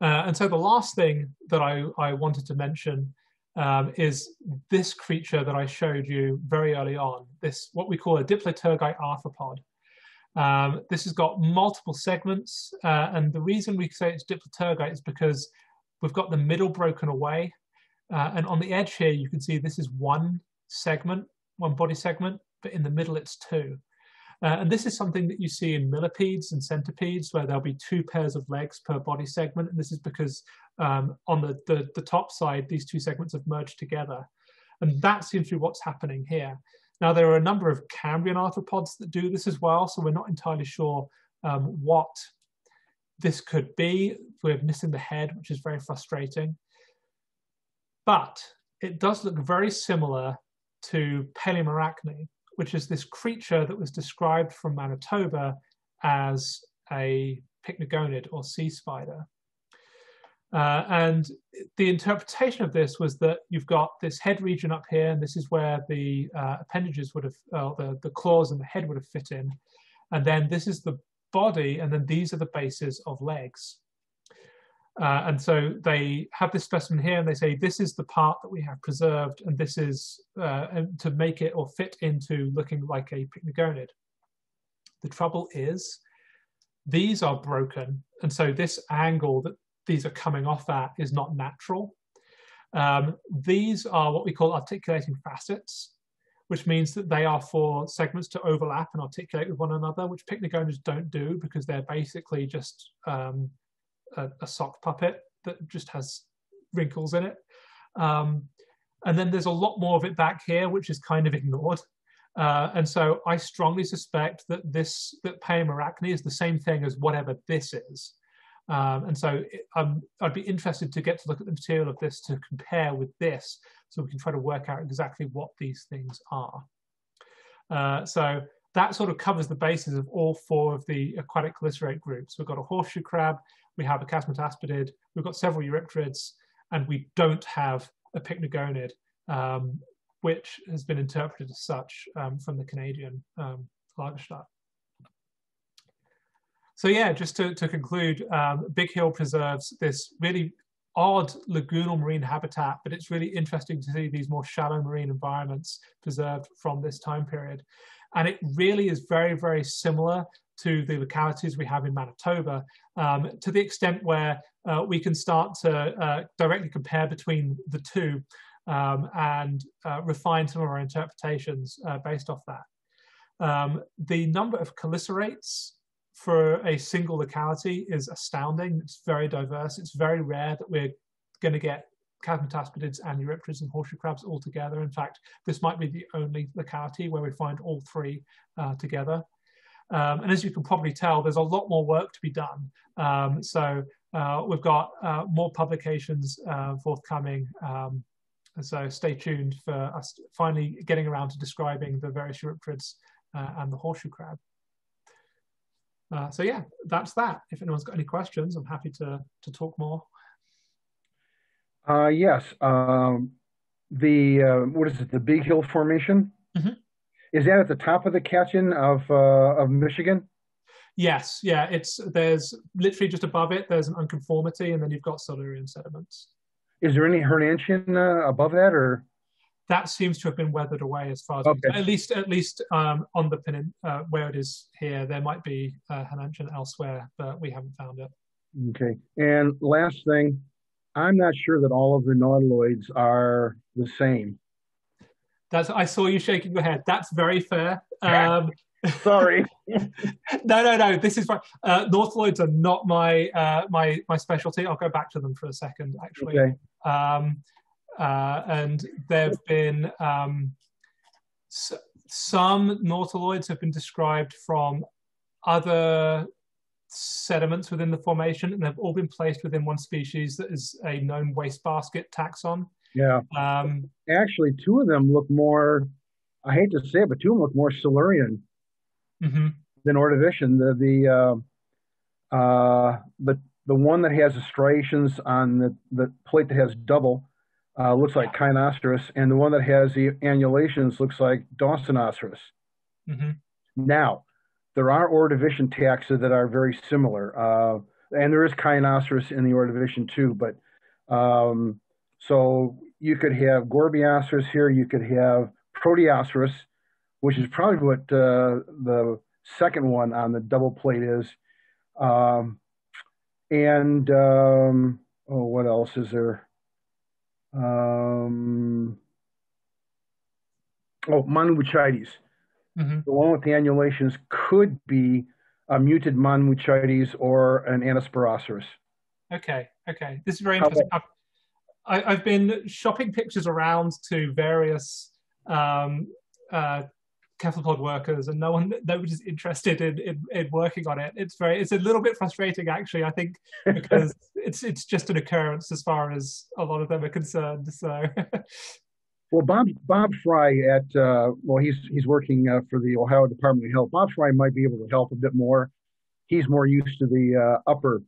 Uh, and so the last thing that I, I wanted to mention um, is this creature that I showed you very early on, this what we call a diplotergite arthropod. Um, this has got multiple segments, uh, and the reason we say it's diplotergite is because we've got the middle broken away, uh, and on the edge here, you can see this is one segment, one body segment, but in the middle it's two. Uh, and this is something that you see in millipedes and centipedes, where there'll be two pairs of legs per body segment. And this is because um, on the, the, the top side, these two segments have merged together. And that seems to be what's happening here. Now, there are a number of Cambrian arthropods that do this as well, so we're not entirely sure um, what this could be. We're missing the head, which is very frustrating. But it does look very similar to Palaeomarachne, which is this creature that was described from Manitoba as a pycnogonid or sea spider. Uh, and the interpretation of this was that you've got this head region up here, and this is where the uh, appendages would have, uh, the, the claws and the head would have fit in. And then this is the body, and then these are the bases of legs. Uh, and so they have this specimen here and they say, this is the part that we have preserved and this is uh, to make it or fit into looking like a pycnogonid. The trouble is these are broken. And so this angle that these are coming off at is not natural. Um, these are what we call articulating facets, which means that they are for segments to overlap and articulate with one another, which pycnogonids don't do because they're basically just um, a, a, sock puppet that just has wrinkles in it. Um, and then there's a lot more of it back here, which is kind of ignored. Uh, and so I strongly suspect that this, that Palaeomarachne is the same thing as whatever this is. Um, and so it, um, I'd be interested to get to look at the material of this to compare with this so we can try to work out exactly what these things are. Uh, so that sort of covers the basis of all four of the aquatic chelicerate groups. We've got a horseshoe crab, we have a chasmataspidid, we've got several eurypterids, and we don't have a pycnogonid, um, which has been interpreted as such um, from the Canadian um, Lagerstätte. So yeah, just to, to conclude, um, Big Hill preserves this really odd lagoonal marine habitat, but it's really interesting to see these more shallow marine environments preserved from this time period. And it really is very, very similar to the localities we have in Manitoba, um, to the extent where uh, we can start to uh, directly compare between the two um, and uh, refine some of our interpretations uh, based off that. Um, the number of chelicerates for a single locality is astounding. It's very diverse. It's very rare that we're going to get chasmataspidids and eurypterids and horseshoe crabs all together. In fact, this might be the only locality where we find all three uh, together. Um, and as you can probably tell, there's a lot more work to be done. Um, so uh, we've got uh, more publications uh, forthcoming. Um, so stay tuned for us finally getting around to describing the various eurypterids uh, and the horseshoe crab. Uh, so yeah, that's that. If anyone's got any questions, I'm happy to to talk more. Uh, yes. Um, the what is it? The Big Hill Formation. Mm-hmm. Is that at the top of the Katian of uh, of Michigan? Yes. Yeah. It's there's literally just above it. There's an unconformity, and then you've got Silurian sediments. Is there any Hirnantian uh, above that, or? that seems to have been weathered away as far as okay. at least at least um, on the penin uh, where it is here. There might be uh, Hirnantian elsewhere, but we haven't found it. Okay. And last thing, I'm not sure that all of the nautiloids are the same. That's I saw you shaking your head. That's very fair. Um, Sorry. no, no, no. This is fine. Uh, nautiloids are not my uh, my my specialty. I'll go back to them for a second. Actually, okay. um, uh, and there have been um, some nautiloids have been described from other sediments within the formation, and they've all been placed within one species that is a known wastebasket taxon. Yeah. Um, Actually, two of them look more. I hate to say it, but two of them look more Silurian mm-hmm. than Ordovician. The the uh, uh, the the one that has the striations on the the plate that has double uh, looks like Kionoceras, and the one that has the annulations looks like Dawsonoceras. Mm-hmm. Now, there are Ordovician taxa that are very similar, uh, and there is Kionoceras in the Ordovician too. But um, so you could have Gorbyoceras here, you could have Proteoceras, which is probably what uh, the second one on the double plate is. Um, and um, oh, what else is there? Um, oh, Monomuchites. Mm-hmm. The one with the annulations could be a muted Monomuchites or an Anaspyroceras. Okay, okay. This is very interesting. I, have been shopping pictures around to various um, uh, cephalopod workers and no one nobody's interested in, in, in working on it. It's very it's a little bit frustrating actually i think because it's it's just an occurrence as far as a lot of them are concerned so. Well bob Bob Frey at uh, well he's he's working uh, for the ohio department of health. Bob Frey might be able to help a bit more. He's more used to the uh, upper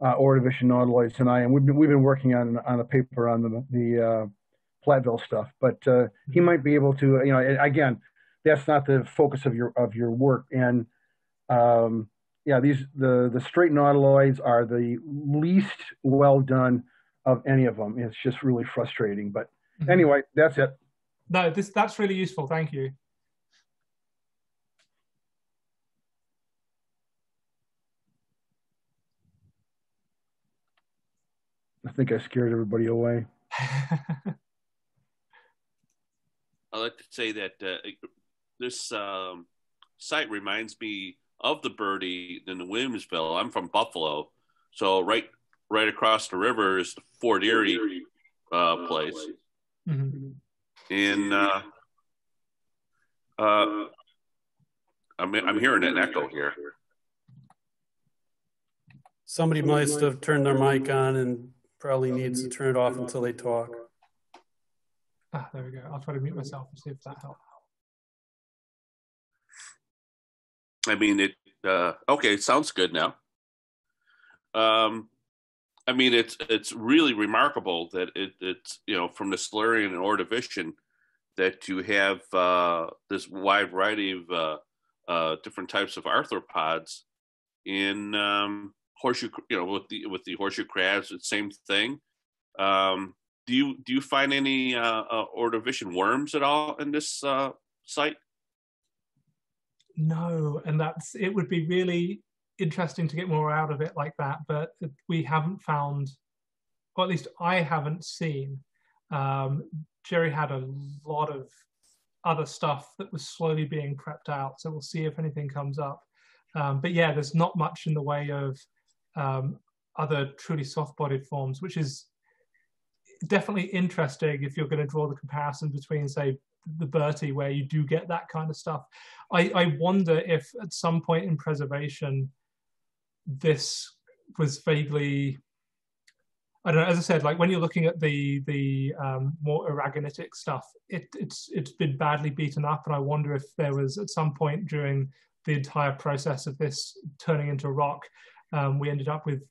uh, ordovician nautiloids than i am we've been, we've been working on on a paper on the the uh, Platteville stuff, but uh, he mm-hmm. might be able to, you know, again, that's not the focus of your of your work. And um, yeah, these the the straight nautiloids are the least well done of any of them. It's just really frustrating. But mm-hmm. anyway, that's it. No, this that's really useful. Thank you. Think I scared everybody away. I like to say that uh, this um, site reminds me of the Bertie in the Williamsville. I'm from Buffalo, so right right across the river is the Fort Erie uh, place, mm-hmm. and uh, uh, I'm I'm hearing an echo here. Somebody must have turned their mic on and probably needs to turn it off until they talk. Ah, there we go. I'll try to mute myself and see if that helps. I mean, it. Uh, okay, it sounds good now. Um, I mean, it's it's really remarkable that it, it's you know from the Silurian and Ordovician that you have uh, this wide variety of uh, uh, different types of arthropods in um, horseshoe. You know, with the with the horseshoe crabs, it's same thing. Um, do you do you find any uh, uh, Ordovician worms at all in this uh, site? No, and that's it. Would be really interesting to get more out of it like that, but we haven't found, or at least I haven't seen. Um, Jerry had a lot of other stuff that was slowly being prepped out, so we'll see if anything comes up. Um, but yeah, there's not much in the way of um, other truly soft-bodied forms, which is definitely interesting if you're going to draw the comparison between, say, the Bertie, where you do get that kind of stuff. I, I wonder if at some point in preservation, this was vaguely I don't know. As I said, like when you're looking at the the um, more aragonitic stuff, it, it's it's been badly beaten up, and I wonder if there was at some point during the entire process of this turning into rock, um, we ended up with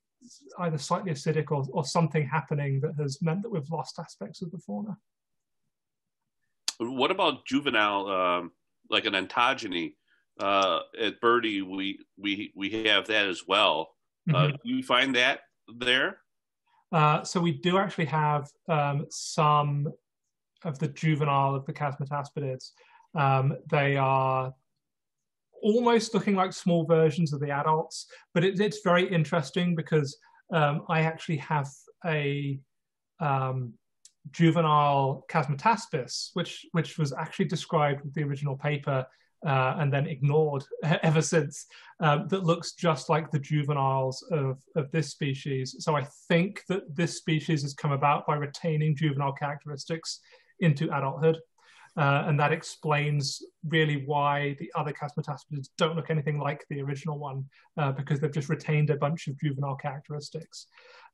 either slightly acidic or, or something happening that has meant that we've lost aspects of the fauna. What about juvenile, um, like an ontogeny? uh, at Bertie, we we we have that as well. Uh, mm-hmm. Uh, you find that there? Uh, so we do actually have um, some of the juvenile of the chasmataspidids. Um, they are almost looking like small versions of the adults, but it, it's very interesting because um, I actually have a um, juvenile chasmataspis, which which was actually described with the original paper uh, and then ignored ever since, um, that looks just like the juveniles of, of this species. So I think that this species has come about by retaining juvenile characteristics into adulthood. Uh, and that explains really why the other chasmataspids don't look anything like the original one, uh, because they've just retained a bunch of juvenile characteristics.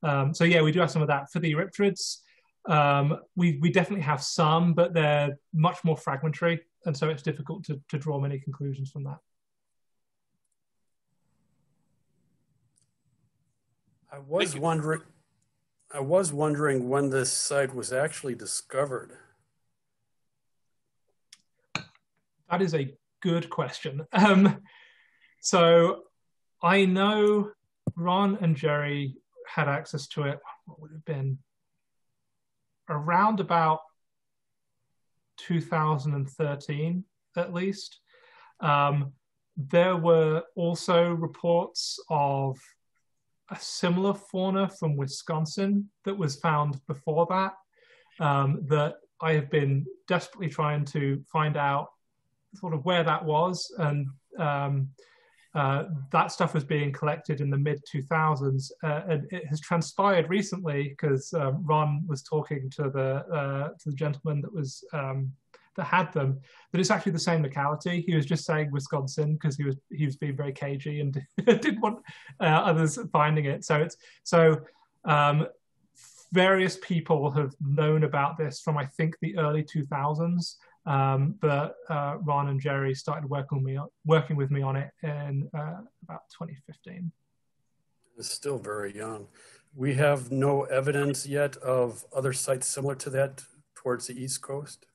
Um, so yeah, we do have some of that. For the Eurypterids, um, we, we definitely have some, but they're much more fragmentary and so it's difficult to, to draw many conclusions from that. I was wondering, I was wondering when this site was actually discovered. That is a good question. Um, so I know Ron and Jerry had access to it. What would have been around about 2013 at least. Um, there were also reports of a similar fauna from Wisconsin that was found before that, um, that I have been desperately trying to find out sort of where that was. And um, uh, that stuff was being collected in the mid 2000s. Uh, and it has transpired recently because um, Ron was talking to the uh, to the gentleman that was um, that had them that it's actually the same locality. He was just saying Wisconsin because he was he was being very cagey and didn't want uh, others finding it. So it's so. Um, various people have known about this from I think the early 2000s. Um, but uh, Ron and Jerry started working with me, working with me on it in uh, about 2015. It's still very young. We have no evidence yet of other sites similar to that towards the East Coast.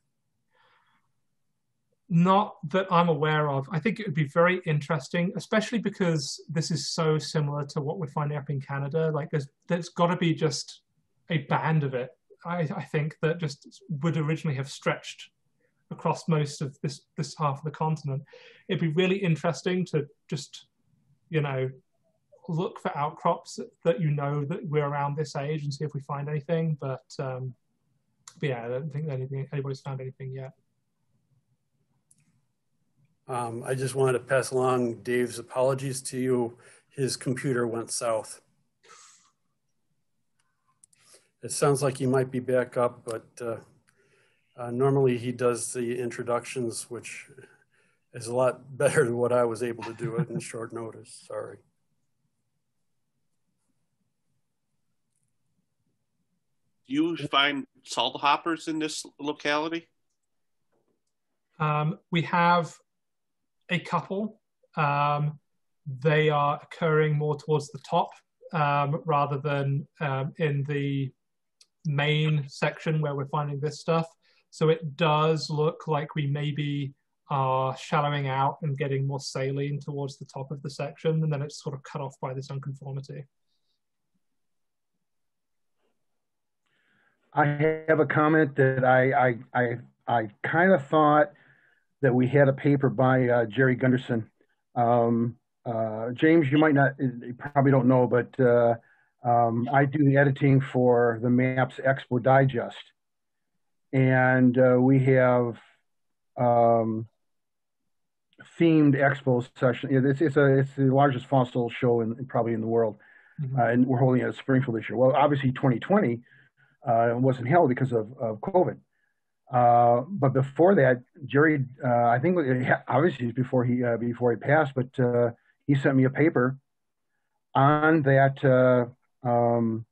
Not that I'm aware of. I think it would be very interesting, especially because this is so similar to what we're finding up in Canada. Like, there's there's got to be just a band of it. I, I think that just would originally have stretched across most of this this half of the continent. It'd be really interesting to just, you know, look for outcrops that you know that we're around this age and see if we find anything. But, um, but yeah, I don't think anything anybody's found anything yet. Um, I just wanted to pass along Dave's apologies to you. His computer went south. It sounds like he might be back up, but uh, uh, normally he does the introductions, which is a lot better than what I was able to do it in short notice. Sorry. Do you find salt hoppers in this locality? Um, we have a couple. um, they are occurring more towards the top um, rather than um, in the main section where we're finding this stuff. So it does look like we maybe are shallowing out and getting more saline towards the top of the section, and then it's sort of cut off by this unconformity. I have a comment that I I I, I kind of thought that we had a paper by uh, Jerry Gunderson. Um, uh, James, you might not, you probably don't know, but uh, um, I do the editing for the Maps Expo Digest, and uh, we have um, themed expo session. It's, it's, a, it's the largest fossil show in, probably in the world, mm-hmm. uh, and we're holding it at Springfield this year. Well, obviously 2020 uh, wasn't held because of, of COVID. Uh, but before that, Jerry, uh, I think obviously before he uh, before he passed, but uh, he sent me a paper on that um,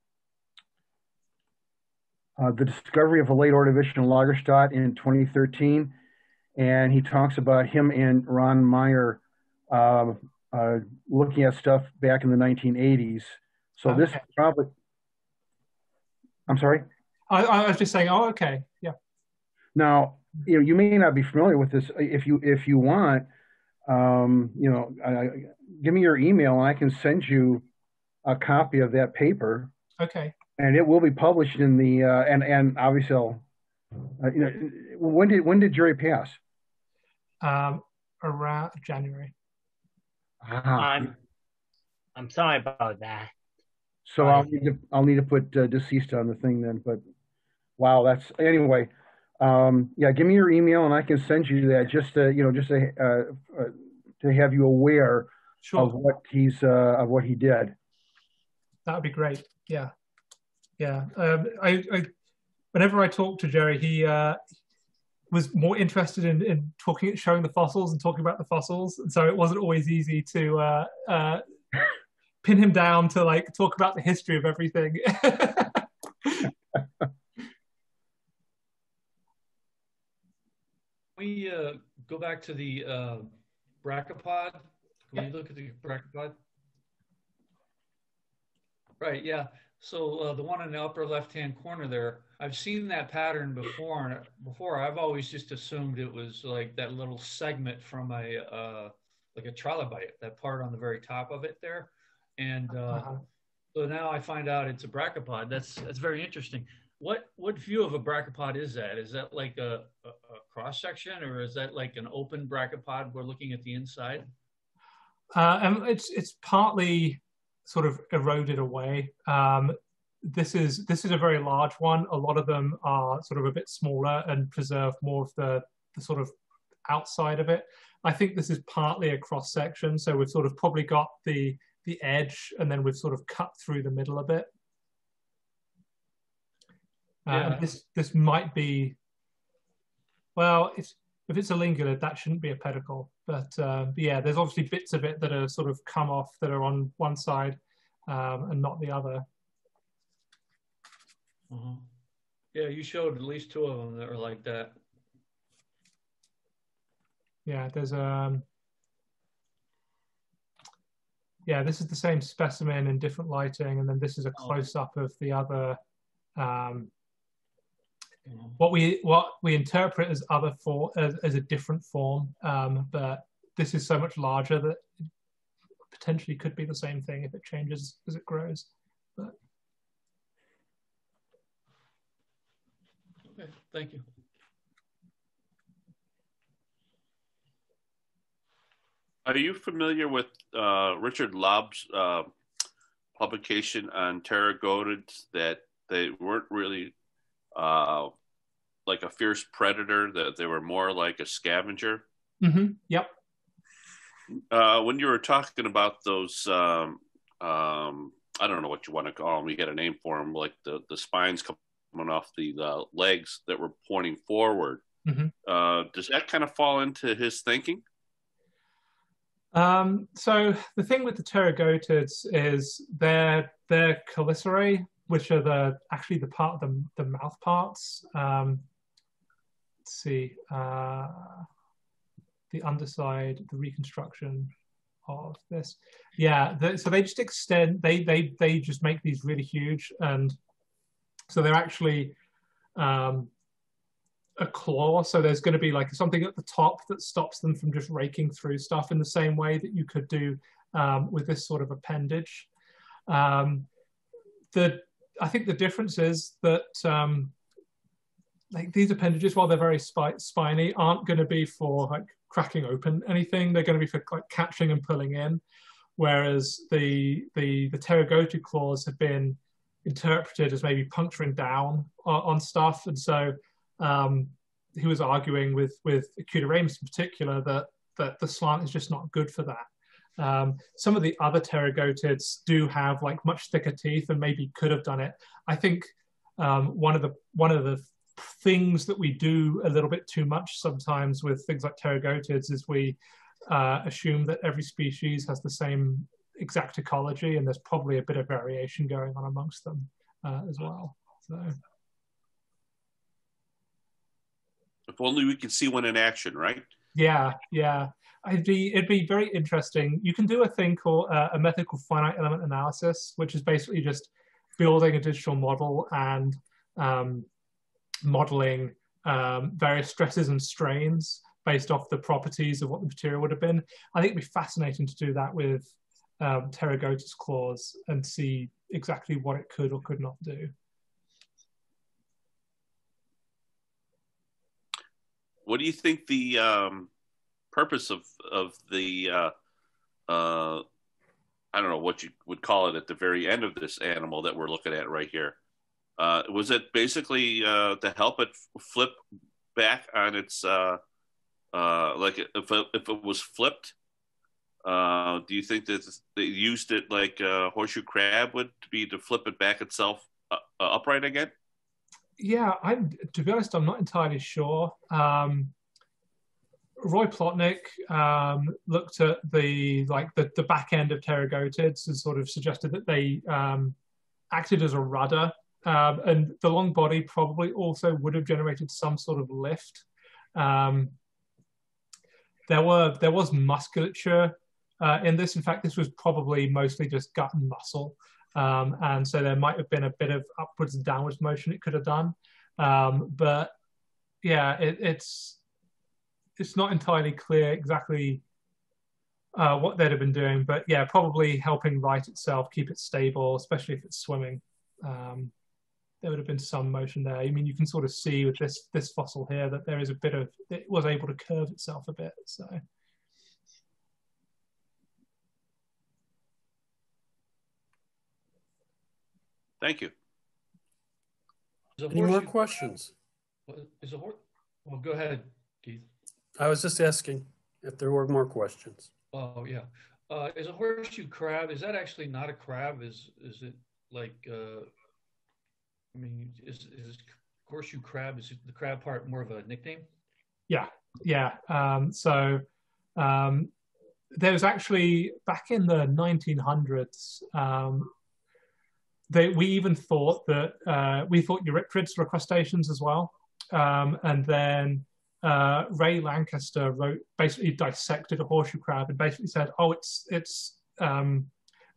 the discovery of a late Ordovician Lagerstätte in 2013 and he talks about him and Ron Meyer uh, uh, looking at stuff back in the 1980s. So okay. this probably. I'm sorry. I, I, was just saying. Oh, okay, yeah. Now you know you may not be familiar with this. If you if you want, um, you know, give me your email and I can send you a copy of that paper. Okay. And it will be published in the uh, and and obviously, I'll, uh, you know, when did when did Jerry pass? um, around January. Ah. I'm, I'm sorry about that. So I'll need to I'll need to put uh, deceased on the thing then. But wow, that's anyway. Um, yeah, give me your email and I can send you that just to you know just to uh, uh, to have you aware sure. of what he's uh, of what he did. That would be great. Yeah, yeah. Um, I, I whenever I talk to Jerry, he uh, was more interested in, in talking, showing the fossils and talking about the fossils, and so it wasn't always easy to uh, uh, pin him down to like talk about the history of everything. we uh, go back to the uh, brachiopod. Can yeah. we look at the brachiopod? Right. Yeah. So uh, the one in the upper left-hand corner there, I've seen that pattern before. And before, I've always just assumed it was like that little segment from a uh, like a trilobite, that part on the very top of it there. And uh, uh-huh. so now I find out it's a brachiopod. That's that's very interesting. What what view of a brachiopod is that? Is that like a, a, a cross section, or is that like an open brachiopod? We're looking at the inside. Uh, and it's it's partly sort of eroded away. Um, this is this is a very large one. A lot of them are sort of a bit smaller and preserve more of the, the sort of outside of it. I think this is partly a cross section, so we've sort of probably got the the edge, and then we've sort of cut through the middle a bit. Uh, this this might be well, if if it's a lingulid, that shouldn't be a pedicle. But, uh, yeah, there's obviously bits of it that are sort of come off that are on one side um, and not the other. Uh-huh. Yeah, you showed at least two of them that are like that. Yeah, there's um yeah, this is the same specimen in different lighting, and then this is a oh. close up of the other um, what we what we interpret as other form as, as a different form, um, but this is so much larger that potentially could be the same thing if it changes as it grows. But okay, thank you. Are you familiar with uh, Richard Laub's uh, publication on pterygotids that they weren't really uh, like a fierce predator, that they were more like a scavenger. Mm-hmm. Yep. Uh, when you were talking about those, um, um, I don't know what you want to call them. We get a name for them, like the the spines coming off the, the legs that were pointing forward. Mm-hmm. Uh, does that kind of fall into his thinking? Um, so the thing with the pterygotids is they're they're chelicerae, which are the actually the part of the, the mouth parts. Um, let's see, uh, the underside, the reconstruction. of this. Yeah, the, so they just extend. They they they just make these really huge, and so they're actually um, a claw. So there's going to be like something at the top that stops them from just raking through stuff in the same way that you could do um, with this sort of appendage. Um, the I think the difference is that um, like these appendages, while they're very spi- spiny, aren't going to be for like cracking open anything. They're going to be for like catching and pulling in. Whereas the the the pterygotid claws have been interpreted as maybe puncturing down on, on stuff, and so um, he was arguing with with Acutiramus in particular that that the slant is just not good for that. Um, some of the other pterygotids do have like much thicker teeth and maybe could have done it. I think um, one of the one of the things that we do a little bit too much sometimes with things like pterygotids is we uh, assume that every species has the same exact ecology, and there's probably a bit of variation going on amongst them uh, as well. So. If only we could see one in action, right? Yeah, yeah. It'd be it'd be very interesting. You can do a thing called uh, a method called finite element analysis, which is basically just building a digital model and um, modeling um, various stresses and strains based off the properties of what the material would have been. I think it'd be fascinating to do that with um, Pterygotus claws and see exactly what it could or could not do. What do you think the um, purpose of of the uh, uh, I don't know what you would call it at the very end of this animal that we're looking at right here? Uh, was it basically uh, to help it flip back on its uh, uh, like if it, if it was flipped? Do you think that they used it like a horseshoe crab would to be to flip it back itself upright again? Yeah, I'm to be honest, I'm not entirely sure. Um, Roy Plotnick um, looked at the like the, the back end of pterygotids and sort of suggested that they um, acted as a rudder um, and the long body probably also would have generated some sort of lift. Um, there were there was musculature uh, in this. In fact, this was probably mostly just gut and muscle, um, and so there might have been a bit of upwards and downwards motion it could have done. Um, but yeah, it, it's it's not entirely clear exactly uh, what they'd have been doing, but yeah, probably helping right itself, keep it stable, especially if it's swimming. Um, there would have been some motion there. I mean, you can sort of see with this this fossil here that there is a bit of it was able to curve itself a bit. So. Thank you. Any more questions? Is a horse? Well, go ahead, Keith. I was just asking if there were more questions. Oh yeah. Uh, is a horseshoe crab? Is that actually not a crab? Is is it like uh, I mean, is, is horseshoe crab, is the crab part more of a nickname? Yeah, yeah. Um, so um, there was actually, back in the 1900s, um, they, we even thought that, uh, we thought eurypterids were crustaceans as well. Um, and then uh, Ray Lankester wrote, basically dissected a horseshoe crab and basically said, oh, it's, it's um,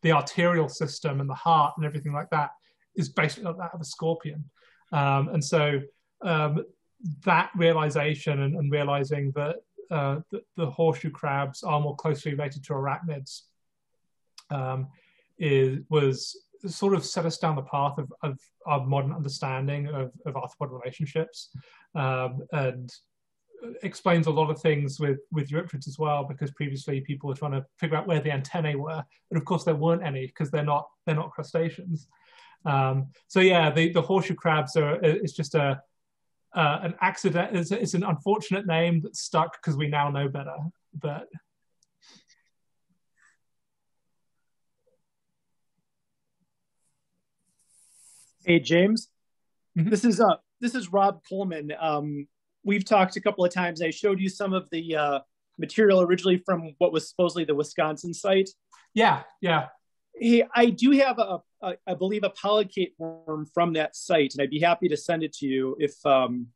the arterial system and the heart and everything like that is basically like that of a scorpion. Um, and so um, that realization and, and realizing that uh, the, the, horseshoe crabs are more closely related to arachnids um, is, was sort of set us down the path of, of our modern understanding of, of arthropod relationships um, and explains a lot of things with with eurypterids as well because previously people were trying to figure out where the antennae were but of course there weren't any because they're not they're not crustaceans um, so yeah, the, the horseshoe crabs are it's just a uh, an accident. It's, it's, an unfortunate name that stuck because we now know better. But hey, James, mm-hmm. this is uh this is Rob Coleman. Um, we've talked a couple of times. I showed you some of the uh, material originally from what was supposedly the Wisconsin site. Yeah, yeah. Hey, I do have a, a I believe a polychaete worm from that site, and I'd be happy to send it to you if um,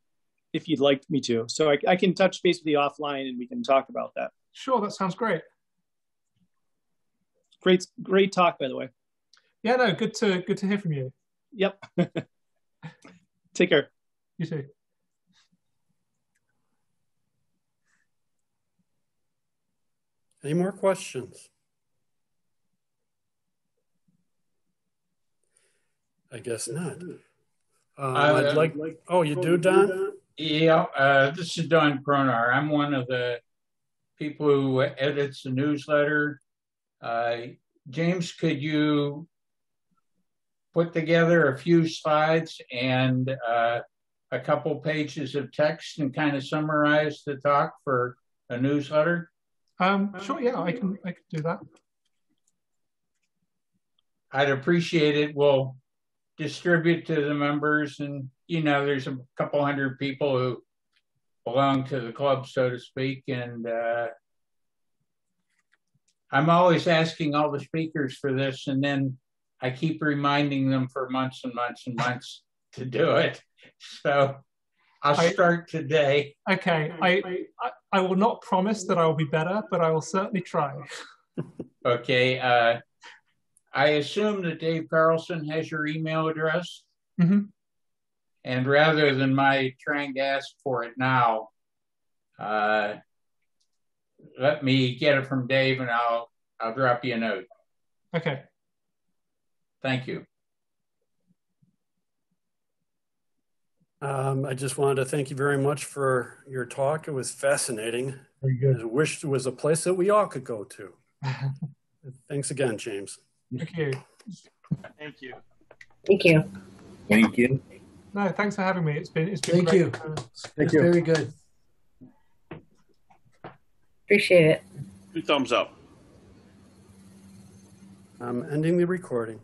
if you'd like me to. So I, I can touch base with you offline, and we can talk about that. Sure, that sounds great. great, great talk, by the way. Yeah, no, good to good to hear from you. Yep. Take care. You too. Any more questions? I guess not. Um, I'd uh, like, oh, you do, Don? Yeah, uh, this is Don Cronar. I'm one of the people who edits the newsletter. Uh, James, could you put together a few slides and uh, a couple pages of text and kind of summarize the talk for a newsletter? Um, sure, yeah, I can I can do that. I'd appreciate it. We'll distribute to the members, and you know, there's a couple hundred people who belong to the club, so to speak, and uh, I'm always asking all the speakers for this, and then I keep reminding them for months and months and months to do it. So I'll I, start today. Okay, I, I, I will not promise that I will be better, but I will certainly try. okay. Uh, I assume that Dave Carlson has your email address. Mm-hmm. And rather than my trying to ask for it now, uh, let me get it from Dave, and I'll I'll drop you a note. Okay. Thank you. Um, I just wanted to thank you very much for your talk. It was fascinating. Very good. I wish it was a place that we all could go to. Thanks again, James. Thank you. Thank you. Thank you. Thank you. No, thanks for having me. It's been it's been Thank great. you. Thank you. Very good. Appreciate it. Two thumbs up. I'm ending the recording.